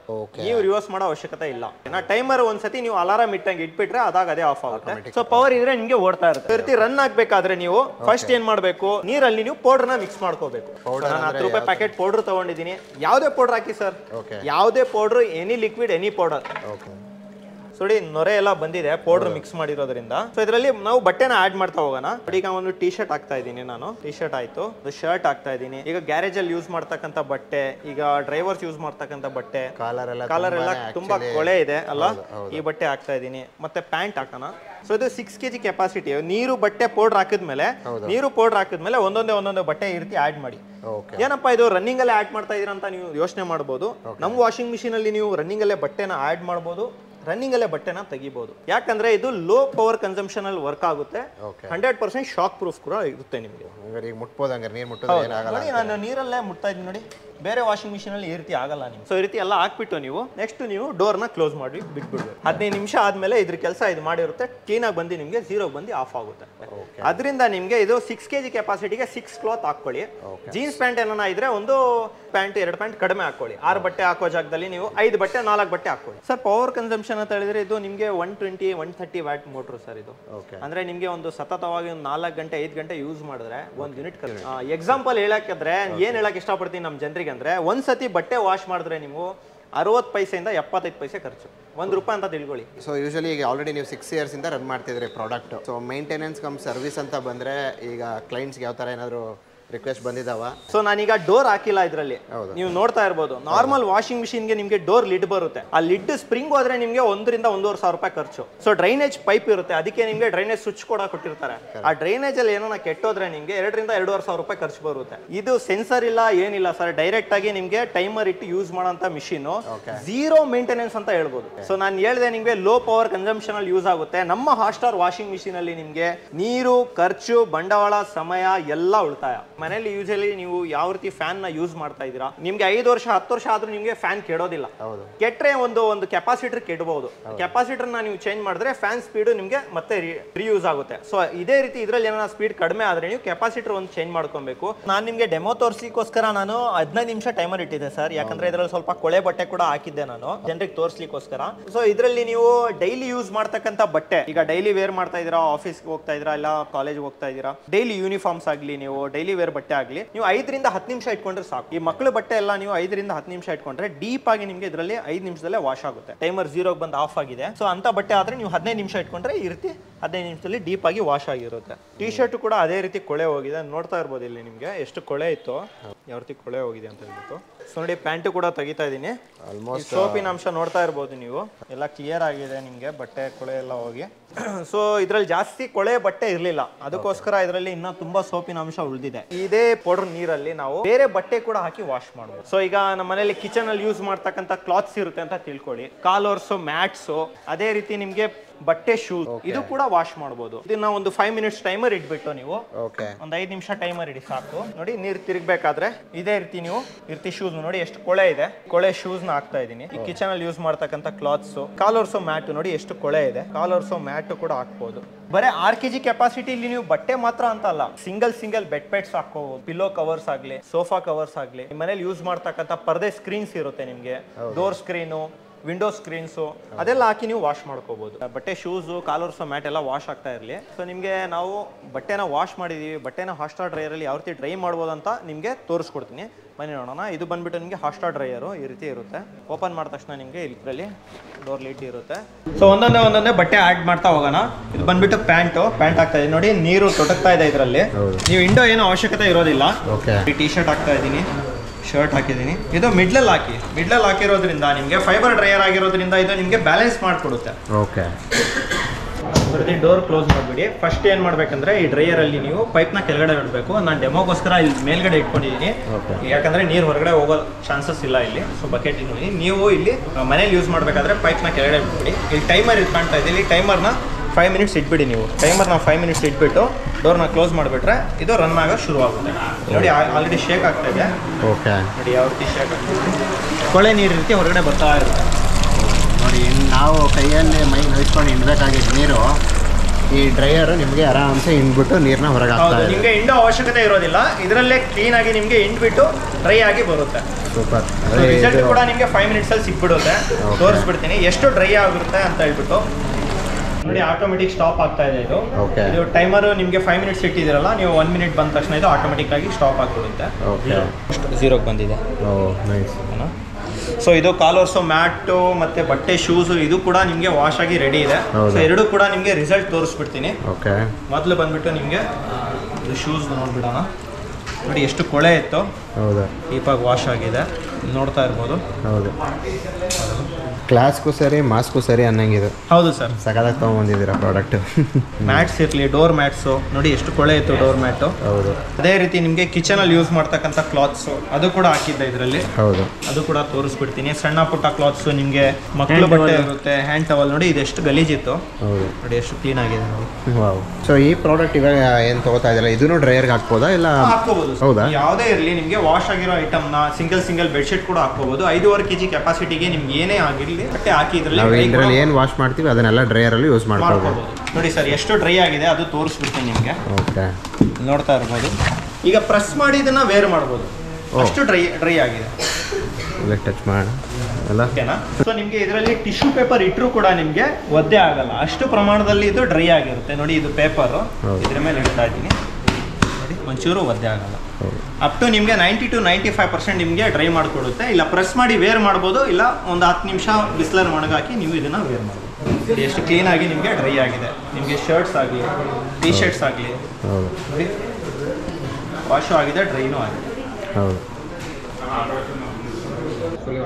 ನೀವು ರಿವರ್ಸ್ ಮಾಡೋ ಅವಶ್ಯಕತೆ ಇಲ್ಲ. ನಾ ಟೈಮರ್ ಒಂದ್ಸತಿ ನೀವು ಅಲಾರಾಮ್ ಇಟ್ಟಂಗೆ ಇಟ್ಬಿಟ್ರೆ ಅದಾಗ ಅದೇ ಆಫ್ ಆಗುತ್ತೆ ಸೊ ಪವರ್ ಇದ್ರೆ ನಿಮ್ಗೆ ಓಡ್ತಾ ಇರುತ್ತೆ. ರೀತಿ ರನ್ ಆಗ್ಬೇಕಾದ್ರೆ ನೀವು ಫಸ್ಟ್ ಏನ್ ಮಾಡ್ಬೇಕು? ನೀರಲ್ಲಿ ನೀವು ಪೌಡರ್ನ ಮಿಕ್ಸ್ ಮಾಡ್ಕೋಬೇಕು. ನಾನು ಹತ್ತು ರೂಪಾಯಿ ಪ್ಯಾಕೆಟ್ ಪೌಡರ್ ತಗೊಂಡಿದ್ದೀನಿ. ಯಾವ್ದೇ ಪೌಡರ್ ಹಾಕಿ ಸರ್. ಯಾವ್ದೇ ಯಾವುದೇ powder any liquid any powder okay ನೋಡಿ ನೊರೆ ಎಲ್ಲ ಬಂದಿದೆ ಪೌಡರ್ ಮಿಕ್ಸ್ ಮಾಡಿರೋದ್ರಿಂದ. ಸೊ ಇದರಲ್ಲಿ ನಾವು ಬಟ್ಟೆನ ಆಡ್ ಮಾಡ್ತಾ ಹೋಗೋಣ. ಈಗ ಒಂದು ಟಿ ಶರ್ಟ್ ಹಾಕ್ತಾ ಇದ್ದೀನಿ ನಾನು. ಟಿ ಶರ್ಟ್ ಆಯ್ತು ಶರ್ಟ್ ಹಾಕ್ತಾ ಇದ್ದೀನಿ. ಈಗ ಗ್ಯಾರೇಜ್ ಅಲ್ಲಿ ಯೂಸ್ ಮಾಡ್ತಕ್ಕಂಥ ಬಟ್ಟೆ ಈಗ ಡ್ರೈವರ್ಸ್ ಯೂಸ್ ಮಾಡ್ತಕ್ಕಂಥ ಬಟ್ಟೆ. ಕಾಲರ್ ಎಲ್ಲ ಕಾಲರ್ ಎಲ್ಲ ತುಂಬಾ ಕೊಳೆ ಇದೆ ಅಲ್ಲ? ಈ ಬಟ್ಟೆ ಹಾಕ್ತಾ ಇದ್ದೀನಿ. ಮತ್ತೆ ಪ್ಯಾಂಟ್ ಹಾಕೋಣ. ಸೊ ಇದು ಸಿಕ್ಸ್ ಕೆಜಿ ಕೆಪಾಸಿಟಿ ನೀರು ಬಟ್ಟೆ ಪೌಡರ್ ಹಾಕಿದ್ಮೇಲೆ ನೀರು ಪೌಡರ್ ಹಾಕಿದ್ಮೇಲೆ ಒಂದೊಂದೇ ಒಂದೊಂದೇ ಬಟ್ಟೆ ಈ ರೀತಿ ಆಡ್ ಮಾಡಿ. ಏನಪ್ಪಾ ಇದು ರನ್ನಿಂಗ್ ಅಲ್ಲೇ ಆಡ್ ಮಾಡ್ತಾ ಇದೀರ ಅಂತ ನೀವು ಯೋಚನೆ ಮಾಡಬಹುದು ನಮ್ಮ ವಾಷಿಂಗ್ ಮಿಷಿನ್ ಅಲ್ಲಿ ನೀವು ರನ್ನಿಂಗ್ ಅಲ್ಲೇ ಬಟ್ಟೆನ ಆಡ್ ಮಾಡ್ಬೋದು. ರನ್ನಿಂಗ್ ಅಲ್ಲೇ ಬಟ್ಟೆನ ತೆಗಿಬೋದು. ಯಾಕಂದ್ರೆ ಇದು ಲೋ ಪವರ್ ಕನ್ಸಂಪ್ಷನ್ ಅಲ್ಲಿ ವರ್ಕ್ ಆಗುತ್ತೆ. ಹಂಡ್ರೆಡ್ ಪರ್ಸೆಂಟ್ ಶಾಕ್ ಪ್ರೂಫ್ ಕೂಡ ಇರುತ್ತೆ ನಿಮಗೆ. ಈಗ ಮುಟ್ಬೋದು ಹಂಗಾರೆ ನೀರು ಮುಟ್ಟೋದು ಏನಾಗಲ್ಲ ನೋಡಿ ನಾನು ನೀರಲ್ಲೇ ಮುಟ್ತಾ ಇದ್ದೀನಿ ನೋಡಿ. ಬೇರೆ ವಾಷಿಂಗ್ ಮಿಷಿನ್ ಅಲ್ಲಿ ಈ ರೀತಿ ಆಗಲ್ಲ ನೀವು ಸೊ ಈ ರೀತಿ ಎಲ್ಲ ಹಾಕ್ಬಿಟ್ಟು ನೀವು ನೆಕ್ಸ್ಟ್ ನೀವು ಡೋರ್ನ ಕ್ಲೋಸ್ ಮಾಡಿ ಬಿಟ್ಬಿಡ್ಬೇಕು. ಹದಿನೈದು ನಿಮಿಷ ಆದ್ಮೇಲೆ ಇದ್ರ ಕೆಲಸ ಇದು ಮಾಡಿರುತ್ತೆ. ಕ್ಲೀನಾಗಿ ಬಂದು ನಿಮಗೆ ಝೀರೋ ಬಂದು ಆಫ್ ಆಗುತ್ತೆ. ಅದರಿಂದ ನಿಮಗೆ ಇದು ಸಿಕ್ಸ್ ಕೆ ಜಿ ಕೆಪಾಸಿಟಿಗೆ ಸಿಕ್ಸ್ ಕ್ಲಾತ್ ಹಾಕೊಳ್ಳಿ ಜೀನ್ಸ್ ಪ್ಯಾಂಟ್ ಏನಾನ ಇದ್ರೆ ಒಂದು ಪ್ಯಾಂಟ್ ಎರಡು ಪ್ಯಾಂಟ್ ಕಡಿಮೆ ಹಾಕೊಳ್ಳಿ ಆರು ಬಟ್ಟೆ ಹಾಕೋ ಜಾಗದಲ್ಲಿ ನೀವು ಐದು ಬಟ್ಟೆ ನಾಲ್ಕು ಬಟ್ಟೆ ಹಾಕೊಳ್ಳಿ ಸರ್ ಪವರ್ ಕನ್ಸಂಪ್ಷನ್ ಅಂತ ಹೇಳಿದ್ರೆ ಇದು ನಿಮಗೆ one twenty one thirty watt motor sir ಇದು. ಅಂದ್ರೆ ನಿಮ್ಗೆ ಒಂದು ಸತತವಾಗಿ ಒಂದು ನಾಲ್ಕು ಗಂಟೆ ಐದು ಗಂಟೆ ಯೂಸ್ ಮಾಡಿದ್ರೆ ಒಂದು ಯೂನಿಟ್ ಎಕ್ಸಾಂಪಲ್ ಹೇಳಕ್ಕೆ ಏನ್ ಹೇಳಕ್ ಇಷ್ಟಪಡ್ತೀನಿ ನಮ್ಮ ಜನರಿಗೆ? ಅಂದ್ರೆ ಒಂದು ಸತಿ ಬಟ್ಟೆ ವಾಶ್ ಮಾಡಿದ್ರೆ ನೀವು ಅರವತ್ತು ಪೈಸೆಯಿಂದ ಎಪ್ಪತ್ತೈದು ಪೈಸೆ ಖರ್ಚು. ಒಂದು ರೂಪಾಯಿ ಅಂತ ತಿಳ್ಕೊಳ್ಳಿ. ಸೊ ಯೂಶಲಿ ಈಗ ಆಲ್ರೆಡಿ ನೀವು ಸಿಕ್ಸ್ ಇಯರ್ಸಿಂದ ರನ್ ಮಾಡ್ತಿದ್ರಿ product so maintenance cum service ಅಂತ ಬಂದರೆ ಈಗ ಕ್ಲೈಂಟ್ಸ್ಗೆ ಯಾವ ಥರ ಏನಾದರೂ ರಿಕ್ವೆಸ್ಟ್ ಬಂದಿದ್ದಾವ ಸೊ ನಾನೀಗ ಡೋರ್ ಹಾಕಿಲ್ಲ ಇದರಲ್ಲಿ. ನೀವು ನೋಡ್ತಾ ಇರ್ಬೋದು. ನಾರ್ಮಲ್ ವಾಷಿಂಗ್ ಮಿಷಿನ್ಗೆ ನಿಮಗೆ ಡೋರ್ ಲಿಡ್ ಬರುತ್ತೆ. ಆ ಲಿಡ್ ಸ್ಪ್ರಿಂಗ್ ಹೋದ್ರೆ ನಿಮಗೆ ಒಂದರಿಂದ ಒಂದೂವರೆ ಸಾವಿರ ರೂಪಾಯಿ ಖರ್ಚು. ಸೊ ಡ್ರೈನೇಜ್ ಪೈಪ್ ಇರುತ್ತೆ. ಅದಕ್ಕೆ ನಿಮಗೆ ಡ್ರೈನೇಜ್ ಸ್ವಿಚ್ ಕೂಡ ಕೊಟ್ಟಿರ್ತಾರೆ. ಆ ಡ್ರೈನೇಜ್ ಅಲ್ಲಿ ಏನೋ ಕೆಟ್ಟೋದ್ರೆ ನಿಮಗೆ ಎರಡರಿಂದ ಎರಡೂವರೆ ಸಾವಿರ ರೂಪಾಯಿ ಖರ್ಚು ಬರುತ್ತೆ. ಇದು ಸೆನ್ಸರ್ ಇಲ್ಲ ಏನಿಲ್ಲ ಸರ್ ಡೈರೆಕ್ಟ್ ಆಗಿ ನಿಮಗೆ ಟೈಮರ್ ಇಟ್ಟು ಯೂಸ್ ಮಾಡೋಂಥ ಮಿಷಿನ್ ಝೀರೋ ಮೇಂಟೆನೆನ್ಸ್ ಅಂತ ಹೇಳ್ಬೋದು. ಸೊ ನಾನು ಹೇಳ್ದೆ ನಿಮಗೆ ಲೋ ಪವರ್ ಕನ್ಸಂಪ್ಷನ್ ಅಲ್ಲಿ ಯೂಸ್ ಆಗುತ್ತೆ. ನಮ್ಮ ಹಾಸ್ಟಾರ್ ವಾಷಿಂಗ್ ಮಿಷಿನ್ ಅಲ್ಲಿ ನಿಮಗೆ ನೀರು ಖರ್ಚು ಬಂಡವಾಳ ಸಮಯ ಎಲ್ಲ ಉಳಿತಾಯ. ಮನೇಲಿ ಯೂಶಲಿ ನೀವು ಯಾವ ರೀತಿ ಫ್ಯಾನ್ನ ಯೂಸ್ ಮಾಡ್ತಾ ಇದ್ದೀರಾ? ನಿಮ್ಗೆ ಐದು ವರ್ಷ ಹತ್ತು ವರ್ಷ ಆದ್ರೂ ನಿಮ್ಗೆ ಫ್ಯಾನ್ ಕೆಡೋದಿಲ್ಲ. ಹೌದು. ಕೆಟ್ರೆ ಒಂದು ಒಂದು ಕೆಪಾಸಿಟರ್ ಕೆಡಬಹುದು ಕೆಪಾಸಿಟರ್ನ ನೀವು ಚೇಂಜ್ ಮಾಡಿದ್ರೆ ಫ್ಯಾನ್ ಸ್ಪೀಡ್ ನಿಮ್ಗೆ ಮತ್ತೆ ರಿಯೂಸ್ ಆಗುತ್ತೆ. ಸೊ ಇದೇ ರೀತಿ ಇದ್ರಲ್ಲಿ ಏನಾರ ಸ್ಪೀಡ್ ಕಡಿಮೆ ಆದ್ರೆ ನೀವು ಕೆಪಾಸಿಟರ್ ಒಂದು ಚೇಂಜ್ ಮಾಡ್ಕೊಬೇಕು. ನಾನು ನಿಮ್ಗೆ ಡೆಮೋ ತೋರಿಸ್ಲಿಕ್ಕೋಸ್ಕರ ನಾನು ಹದಿನೈದು ನಿಮಿಷ ಟೈಮರ್ ಇಟ್ಟಿದ್ದೆ ಸರ್ ಯಾಕಂದ್ರೆ ಇದ್ರಲ್ಲಿ ಸ್ವಲ್ಪ ಕೊಳೆ ಬಟ್ಟೆ ಕೂಡ ಹಾಕಿದ್ದೆ ನಾನು ಜನರಿಗೆ ತೋರಿಸ್ಲಿಕ್ಕೋಸ್ಕರ. ಸೊ ಇದರಲ್ಲಿ ನೀವು ಡೈಲಿ ಯೂಸ್ ಮಾಡ್ತಕ್ಕಂಥ ಬಟ್ಟೆ ಈಗ ಡೈಲಿ ವೇರ್ ಮಾಡ್ತಾ ಇದೀರಾ ಆಫೀಸ್ಗೆ ಹೋಗ್ತಾ ಇದೀರಾ ಇಲ್ಲ ಕಾಲೇಜ್ ಹೋಗ್ತಾ ಇದೀರಾ ಡೈಲಿ ಯೂನಿಫಾರ್ಮ್ಸ್ ಆಗಲಿ ನೀವು ಡೈಲಿ ವೇರ್ ಬಟ್ಟೆ ಆಗಲಿ ನೀವು ಐದರಿಂದ ಹತ್ತು ನಿಮಿಷ ಇಟ್ಕೊಂಡ್ರೆ ಸಾಕು. ಈ ಮಕ್ಕಳ ಬಟ್ಟೆ ಎಲ್ಲ ನೀವು ಐದರಿಂದ ಹತ್ತು ನಿಮಿಷ ಇಟ್ಕೊಂಡ್ರೆ ಡೀಪ್ ಆಗಿ ನಿಮಗೆ ಇದರಲ್ಲಿ ಐದು ನಿಮಿಷದಲ್ಲೇ ವಾಶ್ ಆಗುತ್ತೆ. ಟೈಮರ್ ಝೀರೋಗೆ ಬಂದು ಆಫ್ ಆಗಿದೆ. ಸೊ ಅಂತ ಬಟ್ಟೆ ಆದ್ರೆ ನೀವು ಹದಿನೈದು ನಿಮಿಷ ಇಟ್ಕೊಂಡ್ರೆ ಈ ರೀತಿ ಹದಿನೈದು ನಿಮಿಷದಲ್ಲಿ ಡೀಪ್ ಆಗಿ ವಾಶ್ ಆಗಿರುತ್ತೆ. ಟಿ ಶರ್ಟ್ ಕೂಡ ಅದೇ ರೀತಿ ಕೊಳೆ ಹೋಗಿದೆ. ನೋಡ್ತಾ ಇರ್ಬೋದು ಇಲ್ಲಿ ನಿಮಗೆ ಎಷ್ಟು ಕೊಳೆ ಇತ್ತು. ಯಾವ ರೀತಿ ಕೊಳೆ ಹೋಗಿದೆ ಅಂತ ಹೇಳ್ಬಿಟ್ಟು. ಸೊ ನೋಡಿ ಪ್ಯಾಂಟು ಕೂಡ ತೆಗಿತಾ ಇದ್ದೀನಿ. ಸೋಪಿನ ಅಂಶ ನೋಡ್ತಾ ಇರ್ಬೋದು ನೀವು. ಎಲ್ಲ ಕ್ಲಿಯರ್ ಆಗಿದೆ ನಿಮಗೆ ಬಟ್ಟೆ ಕೊಳೆ ಎಲ್ಲ ಹೋಗಿ. ಸೊ ಇದ್ರಲ್ಲಿ ಜಾಸ್ತಿ ಕೊಳೆ ಬಟ್ಟೆ ಇರಲಿಲ್ಲ. ಅದಕ್ಕೋಸ್ಕರ ಇದರಲ್ಲಿ ಇನ್ನೂ ತುಂಬಾ ಸೋಪಿನ ಅಂಶ ಉಳಿದಿದೆ. ಇದೇ ಪೌಡರ್ ನೀರಲ್ಲಿ ನಾವು ಬೇರೆ ಬಟ್ಟೆ ಕೂಡ ಹಾಕಿ ವಾಶ್ ಮಾಡ್ಬೋದು. ಸೊ ಈಗ ನಮ್ಮ ಮನೇಲಿ ಕಿಚನ್ ಅಲ್ಲಿ ಯೂಸ್ ಮಾಡ್ತಕ್ಕಂಥ ಕ್ಲಾತ್ಸ್ ಇರುತ್ತೆ ಅಂತ ತಿಳ್ಕೊಳ್ಳಿ. ಕಾಲೋರ್ಸು ಮ್ಯಾಟ್ಸು ಅದೇ ರೀತಿ ನಿಮ್ಗೆ ಬಟ್ಟೆ ಶೂಸ್ ಇದು ಕೂಡ ವಾಶ್ ಮಾಡಬಹುದು ಇದನ್ನ ಒಂದು ಫೈವ್ ಮಿನಿಟ್ಸ್ ಟೈಮರ್ ಇಟ್ಬಿಟ್ಟು ನೀವು. ಒಂದ್ ಐದ್ ನಿಮಿಷ ಟೈಮರ್ ಇಡಿ ಸಾಕು. ನೋಡಿ ನೀರ್ ತಿರುಗಬೇಕಾದ್ರೆ ಇದೇ ಇರ್ತಿ ನೀವು ಇರ್ತಿ ರೀತಿ ಶೂಸ್ ನೋಡಿ ಎಷ್ಟು ಕೊಳೆ ಇದೆ. ಕೊಳೆ ಶೂಸ್ನ ಹಾಕ್ತಾ ಇದೀನಿ ಈ ಕಿಚನ್ ಅಲ್ಲಿ ಯೂಸ್ ಮಾಡ್ತಕ್ಕಂಥ ಕ್ಲಾತ್ಸ್ ಕಾಲರ್ಸೋ ಮ್ಯಾಟ್ ನೋಡಿ ಎಷ್ಟು ಕೊಳೆ ಇದೆ. ಕಾಲರ್ಸೋ ಮ್ಯಾಟ್ ಕೂಡ ಹಾಕ್ಬಹುದು ಬರೀ ಆರ್ ಕೆ ಜಿ ಕೆಪಾಸಿಟಿ ಇಲ್ಲಿ ನೀವು ಬಟ್ಟೆ ಮಾತ್ರ ಅಂತ ಅಲ್ಲ ಸಿಂಗಲ್ ಸಿಂಗಲ್ ಬೆಡ್ ಪೆಟ್ಸ್ ಹಾಕೋಬಹುದು ಪಿಲ್ಲೋ ಕವರ್ಸ್ ಆಗ್ಲಿ ಸೋಫಾ ಕವರ್ಸ್ ಆಗ್ಲಿ. ಮನೇಲಿ ಯೂಸ್ ಮಾಡ್ತಕ್ಕಂಥ ಪರ್ದೆ ಸ್ಕ್ರೀನ್ಸ್ ಇರುತ್ತೆ ನಿಮ್ಗೆ. ಡೋರ್ ಸ್ಕ್ರೀನು ವಿಂಡೋ ಸ್ಕ್ರೀನ್ಸು ಅದೆಲ್ಲ ಹಾಕಿ ನೀವು ವಾಶ್ ಮಾಡ್ಕೋಬೋದು. ಬಟ್ಟೆ ಶೂಸು ಕಾಲರ್ಸು ಮ್ಯಾಟ್ ಎಲ್ಲ ವಾಶ್ ಆಗ್ತಾ ಇರಲಿ. ಸೊ ನಿಮಗೆ ನಾವು ಬಟ್ಟೆನ ವಾಶ್ ಮಾಡಿದೀವಿ. ಬಟ್ಟೆನ ಹಾಸ್ಟಾ ಡ್ರೈಯರಲ್ಲಿ ಯಾವ ರೀತಿ ಡ್ರೈ ಮಾಡ್ಬೋದು ಅಂತ ನಿಮಗೆ ತೋರಿಸ್ಕೊಡ್ತೀನಿ. ಬನ್ನಿ ನೋಡೋಣ. ಇದು ಬಂದ್ಬಿಟ್ಟು ನಿಮಗೆ ಹಾಸ್ಟಾ ಡ್ರೈಯರು ಈ ರೀತಿ ಇರುತ್ತೆ. ಓಪನ್ ಮಾಡಿದ ತಕ್ಷಣ ನಿಮಗೆ ಇದರಲ್ಲಿ ಡೋರ್ ಲೈಟ್ ಇರುತ್ತೆ. ಸೊ ಒಂದೊಂದೇ ಒಂದೊಂದೇ ಬಟ್ಟೆ ಆ್ಯಡ್ ಮಾಡ್ತಾ ಹೋಗೋಣ. ಇದು ಬಂದ್ಬಿಟ್ಟು ಪ್ಯಾಂಟು. ಪ್ಯಾಂಟ್ ಆಗ್ತಾ ಇದೆ. ನೋಡಿ ನೀರು ತೊಟಕ್ತಾ ಇದೆ ಇದರಲ್ಲಿ. ನೀವು ಇಂಡೋ ಏನು ಅವಶ್ಯಕತೆ ಇರೋದಿಲ್ಲ. ಈ ಟಿ ಶರ್ಟ್ ಹಾಕ್ತಾ ಇದ್ದೀನಿ. ಶರ್ಟ್ ಹಾಕಿದ್ದೀನಿ. ಇದು ಮಿಡ್ಲಲ್ಲಿ ಹಾಕಿ. ಮಿಡ್ಲಲ್ಲಿ ಹಾಕಿರೋದ್ರಿಂದ ನಿಮಗೆ ಫೈಬರ್ ಡ್ರೈಯರ್ ಆಗಿರೋದ್ರಿಂದ ಇದು ನಿಮಗೆ ಬ್ಯಾಲೆನ್ಸ್ ಮಾಡಿಕೊಡುತ್ತೆ. ಓಕೆ. ಬರೀ ಡೋರ್ ಕ್ಲೋಸ್ ಮಾಡಿಬಿಡಿ. ಫಸ್ಟ್ ಏನು ಮಾಡಬೇಕಂದ್ರೆ ಈ ಡ್ರೈಯರಲ್ಲಿ ನೀವು ಪೈಪ್ನ ಕೆಳಗಡೆ ಇಡಬೇಕು. ನಾನು ಡೆಮೋಗೋಸ್ಕರ ಇಲ್ಲಿ ಮೇಲ್ಗಡೆ ಇಟ್ಕೊಂಡಿದ್ದೀನಿ ಯಾಕಂದರೆ ನೀರು ಹೊರಗಡೆ ಹೋಗೋ ಚಾನ್ಸಸ್ ಇಲ್ಲ ಇಲ್ಲಿ. ಸೊ ಬಕೆಟ್ ಇನ್ನು ನೀವು ಇಲ್ಲಿ ಮನೇಲಿ ಯೂಸ್ ಮಾಡಬೇಕಾದ್ರೆ ಪೈಪ್ನ ಕೆಳಗಡೆ ಇಟ್ಬಿಡಿ. ಇಲ್ಲಿ ಟೈಮರ್ ಇದು ಕಾಣ್ತಾ ಇದೆ. ಇಲ್ಲಿ ಟೈಮರ್ನ ಫೈವ್ ಮಿನಿಟ್ಸ್ ಇಟ್ಬಿಡಿ ನೀವು. ಟೈಮರ್ನ ಫೈವ್ ಮಿನಿಟ್ಸ್ ಇಟ್ಬಿಟ್ಟು ಡೋರ್ನ ಕ್ಲೋಸ್ ಮಾಡಿಬಿಟ್ರೆ ಇದು ರನ್ ಆಗೋ ಶುರು ಆಗುತ್ತೆ. ನೋಡಿ ಆಲ್ರೆಡಿ ಶೇಕ್ ಆಗ್ತಾ ಇದೆ. ಓಕೆ ನೋಡಿ ಯಾವ ರೀತಿ ಶೇಕ್ ಆಗ್ತಿದೆ ಕೊಳೆ ನೀರು ರೀತಿ ಹೊರಗಡೆ ಬರ್ತಾ ಇರುತ್ತೆ. ನೋಡಿ ನಾವು ಕೈಯಲ್ಲಿ ಮೈ ನೋಯಿಸ್ಕೊಂಡು ಹಿಂಡ್ಬೇಕಾಗಿದ್ದ ನೀರು ಈ ಡ್ರೈಯರ್ ನಿಮಗೆ ಆರಾಮ್ಸೆ ಹಿಂಡ್ಬಿಟ್ಟು ನೀರನ್ನ ಹೊರಗೆ ಇದೆ. ನಿಮಗೆ ಹಿಂಡೋ ಅವಶ್ಯಕತೆ ಇರೋದಿಲ್ಲ. ಇದರಲ್ಲೇ ಕ್ಲೀನ್ ಆಗಿ ನಿಮಗೆ ಹಿಂಡ್ಬಿಟ್ಟು ಡ್ರೈ ಆಗಿ ಬರುತ್ತೆ. ಸೂಪರ್ ರಿಸಲ್ಟ್ ಕೂಡ ನಿಮಗೆ ಫೈವ್ ಮಿನಿಟ್ಸಲ್ಲಿ ಸಿಕ್ಬಿಡುತ್ತೆ. ತೋರಿಸ್ಬಿಡ್ತೀನಿ. ಎಷ್ಟು ಡ್ರೈ ಆಗುತ್ತೆ ಅಂತ ಹೇಳ್ಬಿಟ್ಟು. ನೋಡಿ ಆಟೋಮೆಟಿಕ್ ಸ್ಟಾಪ್ ಆಗ್ತಾ ಇದೆ ಇದು. Okay. ಇದು ಟೈಮರ್ ನಿಮಗೆ ಫೈವ್ ಮಿನಿಟ್ಸ್ ಇಟ್ಟಿದ್ದೀರಲ್ಲ ನೀವು ಒನ್ ಮಿನಿಟ್ ಬಂದ ತಕ್ಷಣ ಇದು ಆಟೋಮೆಟಿಕ್ ಆಗಿ ಸ್ಟಾಪ್ ಆಗ್ಬಿಡುತ್ತೆ. ಓಕೆ ಝೀರೋಗೆ ಬಂದಿದೆ. ಓ ನೈಸ್ ಸೊ ಇದು ಕಾಲರ್ಸ್ ಮ್ಯಾಟು ಮತ್ತೆ ಬಟ್ಟೆ ಶೂಸು ಇದು ಕೂಡ ನಿಮಗೆ ವಾಶ್ ಆಗಿ ರೆಡಿ ಇದೆ. ಹೌದಾ? ಸೊ ಎರಡು ಕೂಡ ನಿಮಗೆ ರಿಸಲ್ಟ್ ತೋರಿಸ್ಬಿಡ್ತೀನಿ. ಓಕೆ ಮೊದಲು ಬಂದ್ಬಿಟ್ಟು ನಿಮಗೆ ಶೂಸ್ ನೋಡ್ಬಿಡೋಣ. ನೋಡಿ ಎಷ್ಟು ಕೊಳೆ ಇತ್ತು. ಹೌದಾ. ಡೀಪಾಗಿ ವಾಶ್ ಆಗಿದೆ. ನೋಡ್ತಾ ಇರ್ಬೋದು. ಹೌದು. ಕ್ಲಾಸ್ಗೂ ಸರಿ ಮಾಸ್ಗೂ ಸರಿ ಅನ್ನಂಗಿದೆ. ಹೌದು ಸರ್. ಸಕಲಾಗಿ ತೊಗೊಂಬಂದಿದ್ದೀರಾ ಪ್ರಾಡಕ್ಟ್ ಮ್ಯಾಟ್ಸ್ ಇರಲಿ ಡೋರ್ ಮ್ಯಾಟ್ಸು ನೋಡಿ ಎಷ್ಟು ಕೊಳೆ ಇತ್ತು ಡೋರ್ ಮ್ಯಾಟು ಹೌದು. ಅದೇ ರೀತಿ ನಿಮಗೆ ಕಿಚನಲ್ಲಿ ಯೂಸ್ ಮಾಡ್ತಕ್ಕಂಥ ಕ್ಲಾತ್ಸು ಅದು ಕೂಡ ಹಾಕಿದ್ದೆ ಇದರಲ್ಲಿ. ಹೌದು. ಅದು ಕೂಡ ತೋರಿಸ್ಬಿಡ್ತೀನಿ. ಸಣ್ಣ ಪುಟ್ಟ ಕ್ಲಾತ್ಸು ನಿಮಗೆ ಮಕ್ಕಳು ಬಟ್ಟೆ ಇರುತ್ತೆ. ಹ್ಯಾಂಡ್ ಟವಲ್ ನೋಡಿ ಇದೆಷ್ಟು ಗಲೀಜಿತ್ತು. ಹೌದು. ನೋಡಿ ಎಷ್ಟು ಕ್ಲೀನ್ ಆಗಿದೆ ನೋಡಿ. ವಾವ್ ಸೊ ಈ ಪ್ರಾಡಕ್ಟ್ ಇವಾಗ ಏನು ತಗೋತಾ ಇದೆಯಲ್ಲ ಇದನ್ನು ಡ್ರೈಯರ್ಗೆ ಹಾಕ್ಬೋದಾ? ಇಲ್ಲ ಹಾಕೋಬಹುದು ಹೌದಾ? ಯಾವುದೇ ಇರಲಿ ನಿಮಗೆ ವಾಶ್ ಆಗಿರೋ ಐಟಮ್ನ ಸಿಂಗಲ್ ಸಿಂಗಲ್ ಬೆಡ್ಶೀಟ್ ಕೂಡ ಹಾಕೋಬಹುದು ಐದೂವರೆ ಕೆಜಿ ಕೆಪಾಸಿಟಿಗೆ ನಿಮ್ಗೆ ಏನೇ ಆಗಿರಲಿ ಬಟ್ಟೆ ಹಾಕಿ ಇದರಲ್ಲಿ ಇದರಲ್ಲಿ ಏನು ವಾಶ್ ಮಾಡ್ತೀವಿ ಅದನ್ನೆಲ್ಲ ಡ್ರೈಯರಲ್ಲಿ ಯೂಸ್ ಮಾಡ್ಕೊಳ್ಬೋದು ನೋಡಿ ಸರ್ ಎಷ್ಟು ಡ್ರೈ ಆಗಿದೆ ಅದು ತೋರಿಸ್ಬಿಡ್ತೀನಿ ನಿಮಗೆ. ಓಕೆ. ನೋಡ್ತಾ ಇರ್ಬೋದು. ಈಗ ಪ್ರೆಸ್ ಮಾಡಿ ಇದನ್ನ ವೇರ್ ಮಾಡ್ಬೋದು. ಅಷ್ಟು ಡ್ರೈ ಡ್ರೈ ಆಗಿದೆ. ಟಚ್ ಮಾಡಿ. ಅಲ್ಲ ಸೊ ನಿಮಗೆ ಇದರಲ್ಲಿ ಟಿಶ್ಯೂ ಪೇಪರ್ ಇಟ್ಟರು ಕೂಡ ನಿಮಗೆ ಒದ್ದೆ ಆಗಲ್ಲ. ಅಷ್ಟು ಪ್ರಮಾಣದಲ್ಲಿ ಇದು ಡ್ರೈ ಆಗಿರುತ್ತೆ. ನೋಡಿ ಇದು ಪೇಪರ್. ಇದ್ರ ಮೇಲೆ ಇಡ್ತಾ ಇದ್ದೀನಿ. ನೋಡಿ ಒಂಚೂರು ಒದ್ದೆ ಆಗಲ್ಲ. ಅಪ್ ಟು ನಿಮಗೆ ninety two ninety five percent ನಿಮಗೆ ಡ್ರೈ ಮಾಡಿಕೊಡುತ್ತೆ. ಇಲ್ಲ ಪ್ರೆಸ್ ಮಾಡಿ ವೇರ್ ಮಾಡ್ಬೋದು. ಇಲ್ಲ, ಒಂದು ಹತ್ತು ನಿಮಿಷ ಬಿಸಿಲಲ್ಲಿ ಒಣಗಾಕಿ ನೀವು ಇದನ್ನು ವೇರ್ ಮಾಡ್ಬೋದು. ಎಷ್ಟು ಕ್ಲೀನಾಗಿ ನಿಮಗೆ ಡ್ರೈ ಆಗಿದೆ. ನಿಮಗೆ ಶರ್ಟ್ಸ್ ಆಗಲಿ ಟಿ ಶರ್ಟ್ಸ್ ಆಗಲಿ, ನೋಡಿ. ವಾಶು ಆಗಿದೆ ಡ್ರೈನೂ ಆಗಿದೆ.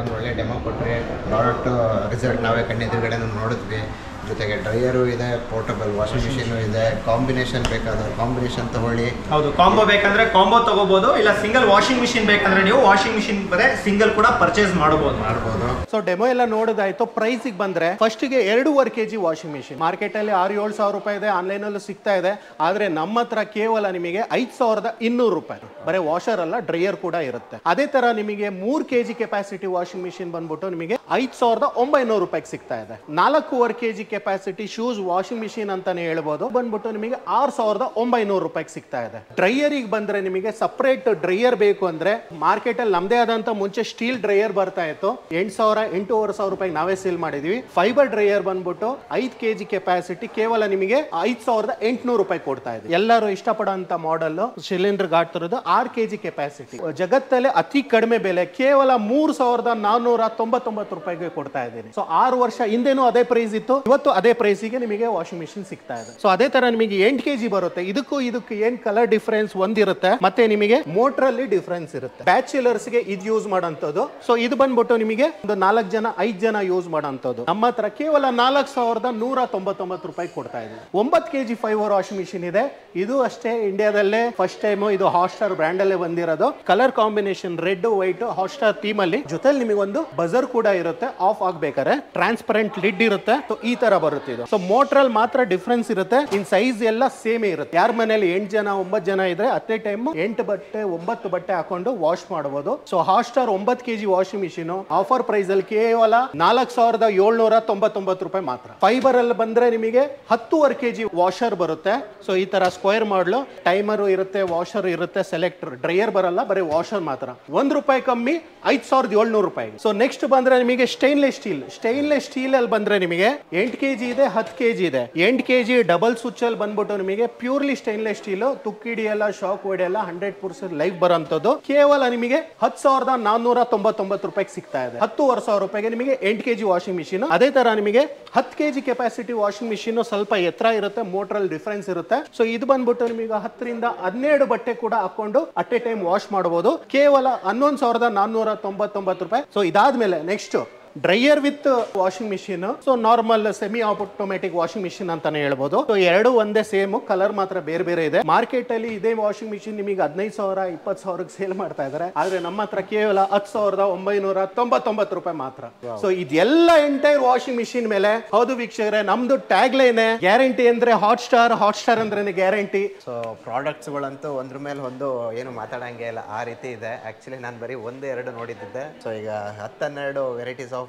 ಒಂದು ಒಳ್ಳೆ ಡೆಮೋ ಕೊಟ್ಟರೆ ಪ್ರಾಡಕ್ಟ್ ರಿಸಲ್ಟ್ ನಾವೇ ಕಣ್ಣೆದುರುಗಡೆ ನೋಡಿದ್ವಿ. ಜೊತೆಗೆ ಡ್ರೈಯರು ಇದೆ ಪೋರ್ಟಬಲ್ ವಾಷಿಂಗ್ ಮಿಷಿನು ಇದೆ ಕಾಂಬಿನೇಷನ್ ಬೇಕಾದ್ರೆ ಕಾಂಬಿನೇಷನ್ ತಗೊಳ್ಳಿ. ಹೌದು ಕಾಂಬೋ ಬೇಕಂದ್ರೆ ಕಾಂಬೋ ತಗೋಬಹುದು ಇಲ್ಲ ಸಿಂಗಲ್ ವಾಷಿಂಗ್ ಮಿಷಿನ್ ಬೇಕಂದ್ರೆ ನೀವು ವಾಷಿಂಗ್ ಮಿಷಿನ್ ಬರೇ ಸಿಂಗಲ್ ಕೂಡ ಪರ್ಚೇಸ್ ಮಾಡಬಹುದು ಮಾಡಬಹುದು ಸೊ ಡೆಮೋ ಎಲ್ಲ ನೋಡೋದಾಯ್ತು ಪ್ರೈಸ್ ಬಂದ್ರೆ ಫಸ್ಟಿಗೆ ಎರಡೂವರೆ ಕೆಜಿ ವಾಷಿಂಗ್ ಮಿಷಿನ್ ಮಾರ್ಕೆಟಲ್ಲಿ ಆರು ಏಳು ಸಾವಿರ ರೂಪಾಯಿ ಇದೆ ಆನ್ಲೈನ್ ಅಲ್ಲೂ ಸಿಗ್ತಾ ಇದೆ. ಆದ್ರೆ ನಮ್ಮ ಹತ್ರ ಕೇವಲ ನಿಮಗೆ ಐದು ಸಾವಿರದ ಇನ್ನೂರು ರೂಪಾಯಿ. ಬರೀ ವಾಷರ್ ಅಲ್ಲ ಡ್ರೈಯರ್ ಕೂಡ ಇರುತ್ತೆ. ಅದೇ ತರ ನಿಮಗೆ ಮೂರ್ ಕೆಜಿ ಕೆಪಾಸಿಟಿ ವಾಷಿಂಗ್ ಮಿಷಿನ್ ಬಂದ್ಬಿಟ್ಟು ನಿಮಗೆ ಐದು ಸಾವಿರದ ಒಂಬೈನೂರು ರೂಪಾಯಿಗೆ ಸಿಗ್ತಾ ಇದೆ. ನಾಲ್ಕೂವರೆ K G capacity shoes washing machine ಅಂತಾನೆ ಹೇಳ್ಬೋದು. ಬಂದ್ಬಿಟ್ಟು ನಿಮಗೆ ಆರು ಸಾವಿರದ ಒಂಬೈನೂರು ರೂಪಾಯಿಗೆ ಸಿಗ್ತಾ ಇದೆ. ಡ್ರೈಯರಿಗೆ ಬಂದ್ರೆ ನಿಮಗೆ ಸಪ್ರೇಟ್ ಡ್ರೈಯರ್ ಬೇಕು ಅಂದ್ರೆ ಮಾರ್ಕೆಟ್ ಅಲ್ಲಿ ನಮ್ದೇ ಆದಂತ ಮುಂಚೆ ಸ್ಟೀಲ್ ಡ್ರೈಯರ್ ಬರ್ತಾ ಇತ್ತು. ಎಂಟು ಸಾವಿರ, ಎಂಟೂವರೆ ಸಾವಿರ ರೂಪಾಯಿ ನಾವೇ ಸೇಲ್ ಮಾಡಿದ್ವಿ. ಫೈಬರ್ ಡ್ರೈಯರ್ ಬಂದ್ಬಿಟ್ಟು ಐದು ಕೆ ಜಿ ಕೆಪಾಸಿಟಿ ಕೇವಲ ನಿಮಗೆ ಐದು ಸಾವಿರದ ಎಂಟುನೂರು ರೂಪಾಯಿ ಕೊಡ್ತಾ ಇದೆ. ಎಲ್ಲರೂ ಇಷ್ಟಪಡೋಂತ ಮಾಡೆಲ್ ಸಿಲಿಂಡರ್ ಗಾಡ್ತಿರೋದು ಆರು ಕೆ ಜಿ ಕೆಪಾಸಿಟಿ ಜಗತ್ತಲ್ಲೇ ಅತಿ ಕಡಿಮೆ ಬೆಲೆ, ಕೇವಲ ಮೂರು ಸಾವಿರದ ನಾನ್ನೂರ ತೊಂಬತ್ತೊಂಬತ್ತು ರೂಪಾಯಿಗೆ ಕೊಡ್ತಾ ಇದ್ದೀನಿ. ಸೊ ಆರು ವರ್ಷ ಹಿಂದೆನೂ ಅದೇ ಪ್ರೈಸ್ ಇತ್ತು. ಇವತ್ತು ಅದೇ ಪ್ರೈಸಿಗೆ ನಿಮಗೆ ವಾಷಿಂಗ್ ಮಿಷಿನ್ ಸಿಗ್ತಾ ಇದೆ. ಸೊ ಅದೇ ತರ ನಿಮಗೆ ಎಂಟು ಕೆಜಿ ಬರುತ್ತೆ. ಇದಕ್ಕೂ ಇದಕ್ಕೆ ಏನ್ ಕಲರ್ ಡಿಫರೆನ್ಸ್ ಒಂದಿರುತ್ತೆ, ಮತ್ತೆ ನಿಮಗೆ ಮೋಟರ್ ಅಲ್ಲಿ ಡಿಫರೆನ್ಸ್ ಇರುತ್ತೆ. ಬ್ಯಾಚುಲರ್ಸ್ಗೆ ಇದು ಯೂಸ್ ಮಾಡೋಂಥದ್ದು. ಸೊ ಇದು ಬಂದ್ಬಿಟ್ಟು ನಿಮಗೆ ಒಂದು ನಾಲ್ಕು ಜನ, ಐದು ಜನ ಯೂಸ್ ಮಾಡುವಂತದ್ದು ನಮ್ಮ ಹತ್ರ ಕೇವಲ ನಾಲ್ಕು ಸಾವಿರದ ನೂರ ತೊಂಬತ್ತೊಂಬತ್ತು ರೂಪಾಯಿ ಕೊಡ್ತಾ ಇದೆ. ಒಂಬತ್ತು ಕೆಜಿ ಫೈವರ್ ವಾಷಿಂಗ್ ಮಿಷಿನ್ ಇದೆ. ಇದು ಅಷ್ಟೇ ಇಂಡಿಯಾದಲ್ಲೇ ಫಸ್ಟ್ ಟೈಮ್ ಇದು ಹಾಟ್ಸ್ಟಾರ್ ಬ್ರ್ಯಾಂಡ್ ಅಲ್ಲೇ ಬಂದಿರೋದು. Colour combination red white Hotstar theme ಅಲ್ಲಿ ಜೊತೆ ನಿಮಗೆ ಒಂದು ಬಜರ್ ಕೂಡ ಇರುತ್ತೆ ಆಫ್ ಆಗ್ಬೇಕಾದ್ರೆ. ಟ್ರಾನ್ಸ್ಪರೆಂಟ್ ಲಿಡ್ ಇರುತ್ತೆ. ಈ ತರ ಬರುತ್ತೆ ಇದು. ಸೊ ಮೋಟ್ರಲ್ ಮಾತ್ರ ಡಿಫ್ರೆನ್ಸ್ ಇರುತ್ತೆ. ಇನ್ ಸೈಜ್ ಎಲ್ಲ ಸೇಮ್ ಇರುತ್ತೆ. ಯಾರ ಮನೇಲಿ ಎಂಟು ಜನ, ಒಂಬತ್ತು ಜನ ಇದ್ರೆ ಅಟ್ ಎ ಟೈಮ್ ಎಂಟು ಬಟ್ಟೆ, ಒಂಬತ್ತು ಬಟ್ಟೆ ಹಾಕೊಂಡು ವಾಶ್ ಮಾಡಬಹುದು ಸೊ ಹಾಟ್ಸ್ಟಾರ್ ಒಂಬತ್ತು KG washing machine offer price ಅಲ್ಲಿ ಕೇವಲ ನಾಲ್ಕು ಸಾವಿರದ ಏಳ್ನೂರ ತೊಂಬತ್ತೊಂಬತ್ತು ರೂಪಾಯಿ ಮಾತ್ರ. ಫೈಬರ್ ಅಲ್ಲಿ ಬಂದ್ರೆ ನಿಮಗೆ ಹತ್ತುವರೆ ಕೆಜಿ ವಾಷರ್ ಬರುತ್ತೆ. ಸೊ ಈ ತರ ಸ್ಕ್ವೇರ್ ಮಾಡಲು ಟೈಮರು ಇರುತ್ತೆ ವಾಷರ್ ಇರುತ್ತೆ ಸೆಲೆಕ್ಟರ್ ಡ್ರೈಯರ್ ಬರಲ್ಲ, ಬರೀ ವಾಷರ್ ಮಾತ್ರ. ಒಂದ್ ರೂಪಾಯಿ ಕಮ್ಮಿ ಐದ್ ಸಾವಿರದ ಏಳ್ನೂರು ರೂಪಾಯಿ. ಸೊ ನೆಕ್ಸ್ಟ್ ಬಂದ್ರೆ ನಿಮಗೆ ಸ್ಟೈನ್ಲೆಸ್ ಸ್ಟೀಲ್ ಸ್ಟೈನ್ಲೆಸ್ ಸ್ಟೀಲ್ ಅಲ್ಲಿ ಬಂದ್ರೆ ನಿಮಗೆ ಎಂಟು ಕೆಜಿ ಇದೆ, ಹತ್ತು ಕೆಜಿ ಇದೆ. ಎಂಟು ಕೆಜಿ ಡಬಲ್ ಸ್ವಿಚ್ ಅಲ್ಲಿ ಬಂದ್ಬಿಟ್ಟು ನಿಮಗೆ ಪ್ಯೂರ್ಲಿ ಸ್ಟೈನ್ಲೆಸ್ ಸ್ಟೀಲ್ ತುಕ್ಕಿಡಿಯಲ್ಲ ಶಾಕ್ ಹೊಡೆಯಲ್ಲ ಹಂಡ್ರೆಡ್ ಪರ್ಸೆಂಟ್ ಲೈಫ್ ಬರೋಂಥದ್ದು. ಕೇವಲ ನಿಮಗೆ ಹತ್ತು ಸಾವಿರದ ನಾನ್ನೂರ ತೊಂಬತ್ತೊಂಬತ್ತು ರೂಪಾಯಿಗೆ ಸಿಗ್ತಾ ಇದೆ. ಹತ್ತುವರೆ ಸಾವಿರ ರೂಪಾಯಿಗೆ ನಿಮಗೆ ಎಂಟು ಕೆಜಿ ವಾಷಿಂಗ್ ಮಿಷಿನ್. ಅದೇ ತರ ನಿಮಗೆ ಹತ್ತು ಕೆಜಿ ಕೆಪಾಸಿಟಿ ವಾಷಿಂಗ್ ಮಿಷಿನ್ ಸ್ವಲ್ಪ ಎತ್ತರ ಇರುತ್ತೆ, ಮೋಟ್ರಲ್ ಡಿಫ್ರೆನ್ಸ್ ಇರುತ್ತೆ. ಸೊ ಇದು ಬಂದ್ಬಿಟ್ಟು ನಿಮಗೆ ಹತ್ತರಿಂದ ಹನ್ನೆರಡು ಬಟ್ಟೆ ಕೂಡ ಹಾಕೊಂಡು ಅಟ್ ಎ ಟೈಮ್ ವಾಶ್ ಮಾಡಬಹುದು. ಕೇವಲ ಹನ್ನೊಂದು ಸಾವಿರದ ನಾನ್ನೂರ ತೊಂಬತ್ತೊಂಬತ್ತು ರೂಪಾಯಿ. ಸೊ ಇದಾದ್ಮೇಲೆ next dryer with washing machine so normal semi automatic washing machine ಅಂತಾನೆ ಹೇಳ್ಬೋದು. ಸೊ ಎರಡು ಒಂದೇ ಸೇಮ್ ಕಲರ್ ಮಾತ್ರ ಬೇರೆ ಬೇರೆ ಇದೆ. ಮಾರ್ಕೆಟ್ ಅಲ್ಲಿ ಇದೇ ವಾಷಿಂಗ್ ಮಿಷಿನ್ ನಿಮಗೆ ಹದಿನೈದು ಸಾವಿರ ಇಪ್ಪತ್ತು ಸಾವಿರಕ್ಕೆ ಸೇಲ್ ಮಾಡ್ತಾ ಇದ್ದಾರೆ ಆದ್ರೆ ನಮ್ಮ ಹತ್ರ ಕೇವಲ ಹತ್ತು ಸಾವಿರದ ಒಂಬೈನೂರ ತೊಂಬತ್ತೊಂಬತ್ತು ರೂಪಾಯಿ ಮಾತ್ರ. ಸೊ ಇದೆಲ್ಲ ಎಂಟೈರ್ ವಾಷಿಂಗ್ ಮಿಷಿನ್ ಮೇಲೆ ಹೌದು ವೀಕ್ಷಕರೇ ನಮ್ದು ಟ್ಯಾಗ್ ಲೈನ್ ಗ್ಯಾರಂಟಿ ಅಂದ್ರೆ ಹಾಟ್ ಸ್ಟಾರ್ ಹಾಟ್ ಸ್ಟಾರ್ ಅಂದ್ರೆ ಗ್ಯಾರಂಟಿ ಸೊ ಪ್ರಾಡಕ್ಟ್ಸ್ಗಳಂತೂ ಒಂದ್ರ ಮೇಲೆ ಒಂದು ಏನು ಮಾತಾಡಂಗೆ ಇಲ್ಲ ಆ ರೀತಿ ಇದೆ. ಆಕ್ಚುಲಿ ನಾನು ಬರೀ ಒಂದು ಎರಡು ನೋಡಿದ್ದೆ ಸೊ ಈಗ ಹತ್ತೆರಡು ವೆರೈಟೀಸ್ ಆಫ್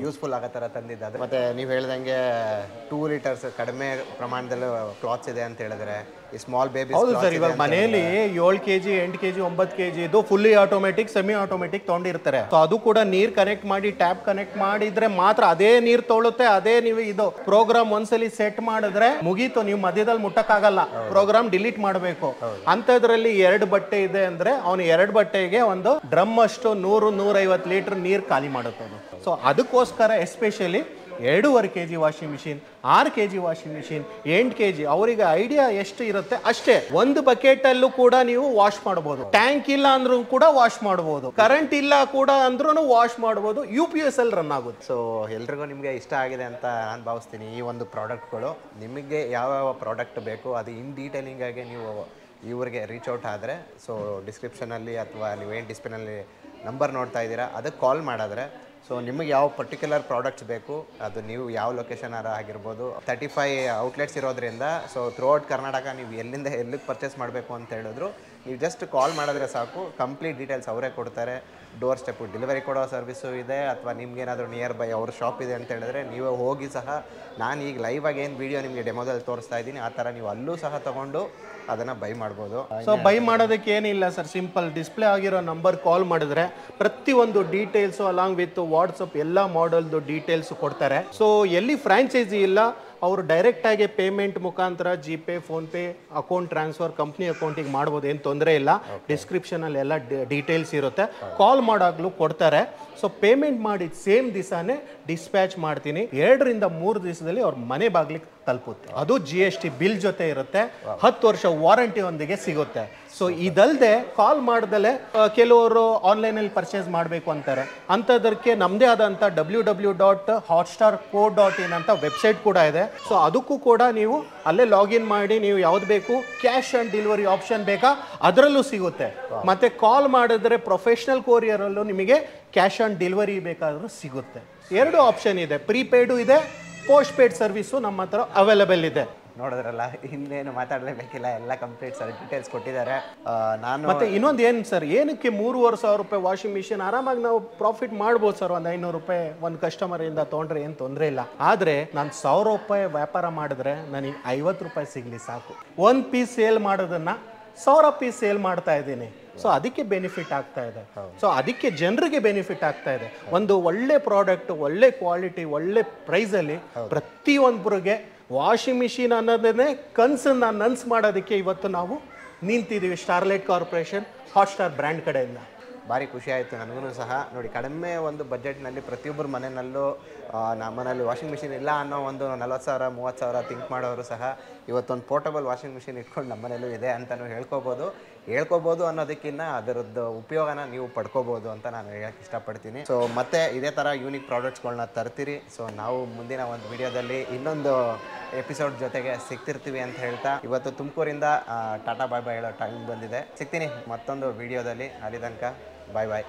ಯೂಸ್ಫುಲ್ ಆಗೋ ಥರ ತಂದಿದ್ದಾರೆ ಮತ್ತೆ ನೀವು ಹೇಳ್ದಂಗೆ ಟೂ ಲೀಟರ್ಸ್ ಕಡಿಮೆ ಪ್ರಮಾಣದಲ್ಲಿ ಕ್ಲಾತ್ಸ್ ಇದೆ ಅಂತ ಹೇಳಿದ್ರೆ ಈ ಸ್ಮಾಲ್ ಬೇಬಿ ಹೌದು ಸರ್ ಇವಾಗ ಮನೆಯಲ್ಲಿ ಏಳು ಕೆಜಿ ಎಂಟು ಕೆಜಿ ಒಂಬತ್ತು ಕೆ ಜಿ ಇದು ಫುಲ್ಲಿ ಆಟೋಮೆಟಿಕ್ ಸೆಮಿ ಆಟೋಮೆಟಿಕ್ ತೊಗೊಂಡಿರ್ತಾರೆ. ಸೊ ಅದು ಕೂಡ ನೀರ್ ಕನೆಕ್ಟ್ ಮಾಡಿ ಟ್ಯಾಪ್ ಕನೆಕ್ಟ್ ಮಾಡಿದ್ರೆ ಮಾತ್ರ ಅದೇ ನೀರ್ ತೊಳುತ್ತೆ ಅದೇ ನೀವು ಇದು ಪ್ರೋಗ್ರಾಮ್ ಒಂದ್ಸಲಿ ಸೆಟ್ ಮಾಡಿದ್ರೆ ಮುಗೀತು. ನೀವು ಮಧ್ಯದಲ್ಲಿ ಮುಟ್ಟಕ್ಕಾಗಲ್ಲ. ಪ್ರೋಗ್ರಾಮ್ ಡಿಲೀಟ್ ಮಾಡಬೇಕು. ಅಂಥದ್ರಲ್ಲಿ ಎರಡು ಬಟ್ಟೆ ಇದೆ ಅಂದ್ರೆ ಅವನು ಎರಡು ಬಟ್ಟೆಗೆ ಒಂದು ಡ್ರಮ್ ಅಷ್ಟು ನೂರು ನೂರೈವತ್ತು ಲೀಟರ್ ನೀರ್ ಖಾಲಿ ಮಾಡುತ್ತೆ ಸೊ ಅದಕ್ಕೋಸ್ಕರ ಎಸ್ಪೆಷಲಿ ಎರಡೂವರೆ ಕೆ ಜಿ ವಾಷಿಂಗ್ ಮಿಷಿನ್, ಆರು ಕೆ ಜಿ ವಾಷಿಂಗ್ ಮಿಷಿನ್, ಎಂಟು ಕೆ ಜಿ ಅವರಿಗೆ ಐಡಿಯಾ ಎಷ್ಟು ಇರುತ್ತೆ? ಅಷ್ಟೇ. ಒಂದು ಬಕೆಟ್ ಅಲ್ಲೂ ಕೂಡ ನೀವು ವಾಶ್ ಮಾಡ್ಬೋದು ಟ್ಯಾಂಕ್ ಇಲ್ಲ ಅಂದ್ರೂ ಕೂಡ ವಾಶ್ ಮಾಡ್ಬೋದು ಕರೆಂಟ್ ಇಲ್ಲ ಕೂಡ ಅಂದ್ರೂ ವಾಶ್ ಮಾಡ್ಬೋದು ಯು ಪಿ ಎಸ್ ಅಲ್ಲಿ ರನ್ ಆಗುತ್ತೆ. ಸೊ ಎಲ್ರಿಗೂ ನಿಮಗೆ ಇಷ್ಟ ಆಗಿದೆ ಅಂತ ನಾನು ಭಾವಿಸ್ತೀನಿ. ಈ ಒಂದು ಪ್ರಾಡಕ್ಟ್ಗಳು, ನಿಮಗೆ ಯಾವ ಯಾವ ಪ್ರಾಡಕ್ಟ್ ಬೇಕು, ಅದು ಇನ್ ಡೀಟೇಲಿಂಗ್ ಆಗಿ ನೀವು ಇವರಿಗೆ ರೀಚ್ ಔಟ್ ಆದರೆ ಸೊ ಡಿಸ್ಕ್ರಿಪ್ಷನಲ್ಲಿ ಅಥವಾ ನೀವೇನು ಡಿಸ್ಪ್ಲೇನಲ್ಲಿ ನಂಬರ್ ನೋಡ್ತಾ ಇದ್ದೀರಾ, ಅದಕ್ಕೆ ಕಾಲ್ ಮಾಡಿದ್ರೆ ಸೊ ನಿಮಗೆ ಯಾವ ಪರ್ಟಿಕ್ಯುಲರ್ ಪ್ರಾಡಕ್ಟ್ಸ್ ಬೇಕು? ಅದು ನೀವು ಯಾವ ಲೊಕೇಶನ್ ಆಗಿರ್ಬೋದು? ತರ್ಟಿ ಫೈ ಔಟ್ಲೆಟ್ಸ್ ಇರೋದ್ರಿಂದ ಸೊ ಥ್ರೂ ಔಟ್ ಕರ್ನಾಟಕ ನೀವು ಎಲ್ಲಿಂದ ಎಲ್ಲಿಗೆ ಪರ್ಚೇಸ್ ಮಾಡಬೇಕು ಅಂತ ಹೇಳಿದ್ರು, ನೀವು ಜಸ್ಟ್ ಕಾಲ್ ಮಾಡಿದ್ರೆ ಸಾಕು. ಕಂಪ್ಲೀಟ್ ಡೀಟೇಲ್ಸ್ ಅವರೇ ಕೊಡ್ತಾರೆ. ಡೋರ್ ಸ್ಟೆಪ್ ಡೆಲಿವರಿ ಕೊಡೋ ಸರ್ವಿಸು ಇದೆ ಅಥವಾ ನಿಮ್ಗೇನಾದರೂ ನಿಯರ್ ಬೈ ಅವ್ರ ಶಾಪ್ ಇದೆ ಅಂತ ಹೇಳಿದ್ರೆ ನೀವು ಹೋಗಿ ಸಹ ನಾನು ಈಗ ಲೈವ್ ಆಗಿ ಏನು ವಿಡಿಯೋ ನಿಮಗೆ ಡೆಮೋದಲ್ಲಿ ತೋರಿಸ್ತಾ ಇದ್ದೀನಿ, ಆ ಥರ ನೀವು ಅಲ್ಲೂ ಸಹ ತೊಗೊಂಡು ಅದನ್ನು ಬೈ ಮಾಡ್ಬೋದು. ಸೊ ಬೈ ಮಾಡೋದಕ್ಕೆ ಏನಿಲ್ಲ ಸರ್ ಸಿಂಪಲ್ ಡಿಸ್ಪ್ಲೇ ಆಗಿರೋ ನಂಬರ್ ಕಾಲ್ ಮಾಡಿದ್ರೆ ಪ್ರತಿಯೊಂದು ಡೀಟೇಲ್ಸು ಅಲಾಂಗ್ ವಿತ್ ವಾಟ್ಸಪ್ ಎಲ್ಲ ಮಾಡಲ್ದು ಡೀಟೇಲ್ಸ್ ಕೊಡ್ತಾರೆ. ಸೊ ಎಲ್ಲಿ ಫ್ರಾಂಚೈಸಿ ಇಲ್ಲ ಅವರು ಡೈರೆಕ್ಟ್ ಆಗಿ ಪೇಮೆಂಟ್ ಮುಖಾಂತರ GPay PhonePe PhonePe account transfer company ಅಕೌಂಟಿಗೆ ಮಾಡ್ಬೋದು ಏನು ತೊಂದರೆ ಇಲ್ಲ. ಡಿಸ್ಕ್ರಿಪ್ಷನ್ ಅಲ್ಲಿ ಎಲ್ಲ ಡೀಟೇಲ್ಸ್ ಇರುತ್ತೆ. ಕಾಲ್ ಮಾಡಾಗ್ಲೂ ಕೊಡ್ತಾರೆ. ಸೊ ಪೇಮೆಂಟ್ ಮಾಡಿದ ಸೇಮ್ ದಿವಸನೇ ಡಿಸ್ಪ್ಯಾಚ್ ಮಾಡ್ತೀನಿ. ಎರಡರಿಂದ ಮೂರು ದಿವಸದಲ್ಲಿ ಅವ್ರ ಮನೆ ಬಾಗ್ಲಿಕ್ಕೆ ತಲುಪುತ್ತೆ. ಅದು ಜಿ ಎಸ್ ಟಿ ಬಿಲ್ ಜೊತೆ ಇರುತ್ತೆ. ಹತ್ತು ವರ್ಷ ವಾರಂಟಿ ಒಂದಿಗೆ ಸಿಗುತ್ತೆ. ಸೊ ಇದಲ್ಲದೆ ಕಾಲ್ ಮಾಡ್ದಲೆ ಕೆಲವರು ಕೆಲವರು ಆನ್ಲೈನಲ್ಲಿ ಪರ್ಚೇಸ್ ಮಾಡಬೇಕು ಅಂತಾರೆ. ಅಂಥದಕ್ಕೆ ನಮ್ಮದೇ ಆದಂಥ W W dot Hotstar co dot in ಅಂತ ವೆಬ್ಸೈಟ್ ಕೂಡ ಇದೆ. ಸೊ ಅದಕ್ಕೂ ಕೂಡ ನೀವು ಅಲ್ಲೇ ಲಾಗಿನ್ ಮಾಡಿ ನೀವು ಯಾವ್ದು ಬೇಕು ಕ್ಯಾಶ್ ಆನ್ ಡೆಲಿವರಿ ಆಪ್ಷನ್ ಬೇಕಾ ಅದರಲ್ಲೂ ಸಿಗುತ್ತೆ. ಮತ್ತೆ ಕಾಲ್ ಮಾಡಿದ್ರೆ ಪ್ರೊಫೆಷನಲ್ ಕೊರಿಯರಲ್ಲೂ ನಿಮಗೆ ಕ್ಯಾಶ್ ಆನ್ ಡೆಲಿವರಿ ಬೇಕಾದರೂ ಸಿಗುತ್ತೆ. ಎರಡು ಆಪ್ಷನ್ ಇದೆ. ಪ್ರೀಪೇಯ್ಡು ಇದೆ ಪೋಸ್ಟ್ ಪೇಯ್ಡ್ ಸರ್ವಿಸು ನಮ್ಮ ಹತ್ರ ಅವೈಲೇಬಲ್ ಇದೆ. ನೋಡಿದ್ರಲ್ಲ ಇನ್ನೇನು ಮಾತಾಡಲೇಬೇಕಿಲ್ಲ ಎಲ್ಲ ಕಂಪ್ಲೀಟ್ ಸರ್ ಡೀಟೇಲ್ಸ್ ಕೊಟ್ಟಿದ್ದಾರೆ. ನಾನು ಮತ್ತೆ ಇನ್ನೊಂದು ಏನು ಸರ್ ಏನಕ್ಕೆ ಮೂರುವರೆ ಸಾವಿರ ರೂಪಾಯಿ ವಾಷಿಂಗ್ ಮಿಷಿನ್ ಆರಾಮಾಗಿ ನಾವು ಪ್ರಾಫಿಟ್ ಮಾಡ್ಬೋದು ಸರ್ ಒಂದು ಐನೂರು ರೂಪಾಯಿ ಒಂದು ಕಸ್ಟಮರಿಂದ ತೊಗೊಂಡ್ರೆ ಏನು ತೊಂದರೆ ಇಲ್ಲ. ಆದರೆ ನಾನು ಸಾವಿರ ರೂಪಾಯಿ ವ್ಯಾಪಾರ ಮಾಡಿದ್ರೆ ನನಗೆ ಐವತ್ತು ರೂಪಾಯಿ ಸಿಗಲಿ ಸಾಕು. ಒಂದು ಪೀಸ್ ಸೇಲ್ ಮಾಡೋದನ್ನು ಸಾವಿರ ಪೀಸ್ ಸೇಲ್ ಮಾಡ್ತಾ ಇದ್ದೀನಿ. ಸೊ ಅದಕ್ಕೆ ಬೆನಿಫಿಟ್ ಆಗ್ತಾ ಇದೆ. ಸೊ ಅದಕ್ಕೆ ಜನರಿಗೆ ಬೆನಿಫಿಟ್ ಆಗ್ತಾ ಇದೆ. ಒಂದು ಒಳ್ಳೆ ಪ್ರಾಡಕ್ಟ್ ಒಳ್ಳೆ ಕ್ವಾಲಿಟಿ ಒಳ್ಳೆ ಪ್ರೈಸಲ್ಲಿ ಪ್ರತಿಯೊಂದ್ರಿಗೆ ವಾಷಿಂಗ್ ಮಿಷಿನ್ ಅನ್ನೋದನ್ನೇ ಕನ್ಸನ್ನ ನನ್ಸ್ ಮಾಡೋದಕ್ಕೆ ಇವತ್ತು ನಾವು ನಿಂತಿದ್ದೀವಿ ಸ್ಟಾರ್ಲೈಟ್ ಕಾರ್ಪೊರೇಷನ್ ಹಾಟ್ಸ್ಟಾರ್ ಬ್ರ್ಯಾಂಡ್ ಕಡೆಯಿಂದ. ಭಾರಿ ಖುಷಿ ಆಯಿತು. ನನಗೂ ಸಹ ನೋಡಿ ಕಡಿಮೆ ಒಂದು ಬಜೆಟ್ನಲ್ಲಿ ಪ್ರತಿಯೊಬ್ಬರ ಮನೆಯಲ್ಲೂ ಆ, ನಮ್ಮ ಮನೇಲಿ ವಾಷಿಂಗ್ ಮಿಷಿನ್ ಇಲ್ಲ ಅನ್ನೋ ಒಂದು ನಲ್ವತ್ತು ಸಾವಿರ ಮೂವತ್ತು ಸಾವಿರ ಥಿಂಕ್ ಮಾಡೋರು ಸಹ ಇವತ್ತೊಂದು ಪೋರ್ಟಬಲ್ ವಾಷಿಂಗ್ ಮಿಷಿನ್ ಇಟ್ಕೊಂಡು ನಮ್ಮ ಮನೆಯಲ್ಲೂ ಇದೆ ಅಂತಲೂ ಹೇಳ್ಕೊಬೋದು. ಹೇಳ್ಕೊಬೋದು ಅನ್ನೋದಕ್ಕಿಂತ ಅದರದ್ದು ಉಪಯೋಗನ ನೀವು ಪಡ್ಕೋಬೋದು ಅಂತ ನಾನು ಹೇಳಕ್ಕೆ ಇಷ್ಟಪಡ್ತೀನಿ. ಸೊ ಮತ್ತೆ ಇದೇ ಥರ ಯೂನಿಕ್ ಪ್ರಾಡಕ್ಟ್ಸ್ಗಳನ್ನ ತರ್ತೀರಿ. ಸೊ ನಾವು ಮುಂದಿನ ಒಂದು ವಿಡಿಯೋದಲ್ಲಿ ಇನ್ನೊಂದು ಎಪಿಸೋಡ್ ಜೊತೆಗೆ ಸಿಗ್ತಿರ್ತೀವಿ ಅಂತ ಹೇಳ್ತಾ, ಇವತ್ತು ತುಮಕೂರಿಂದ ಟಾಟಾ ಬಾಯ್ ಬಾಯ್ ಹೇಳೋ ಟೈಮ್ ಬಂದಿದೆ. ಸಿಗ್ತೀನಿ ಮತ್ತೊಂದು ವಿಡಿಯೋದಲ್ಲಿ. ಅಲ್ಲಿ ತನಕ ಬಾಯ್ ಬಾಯ್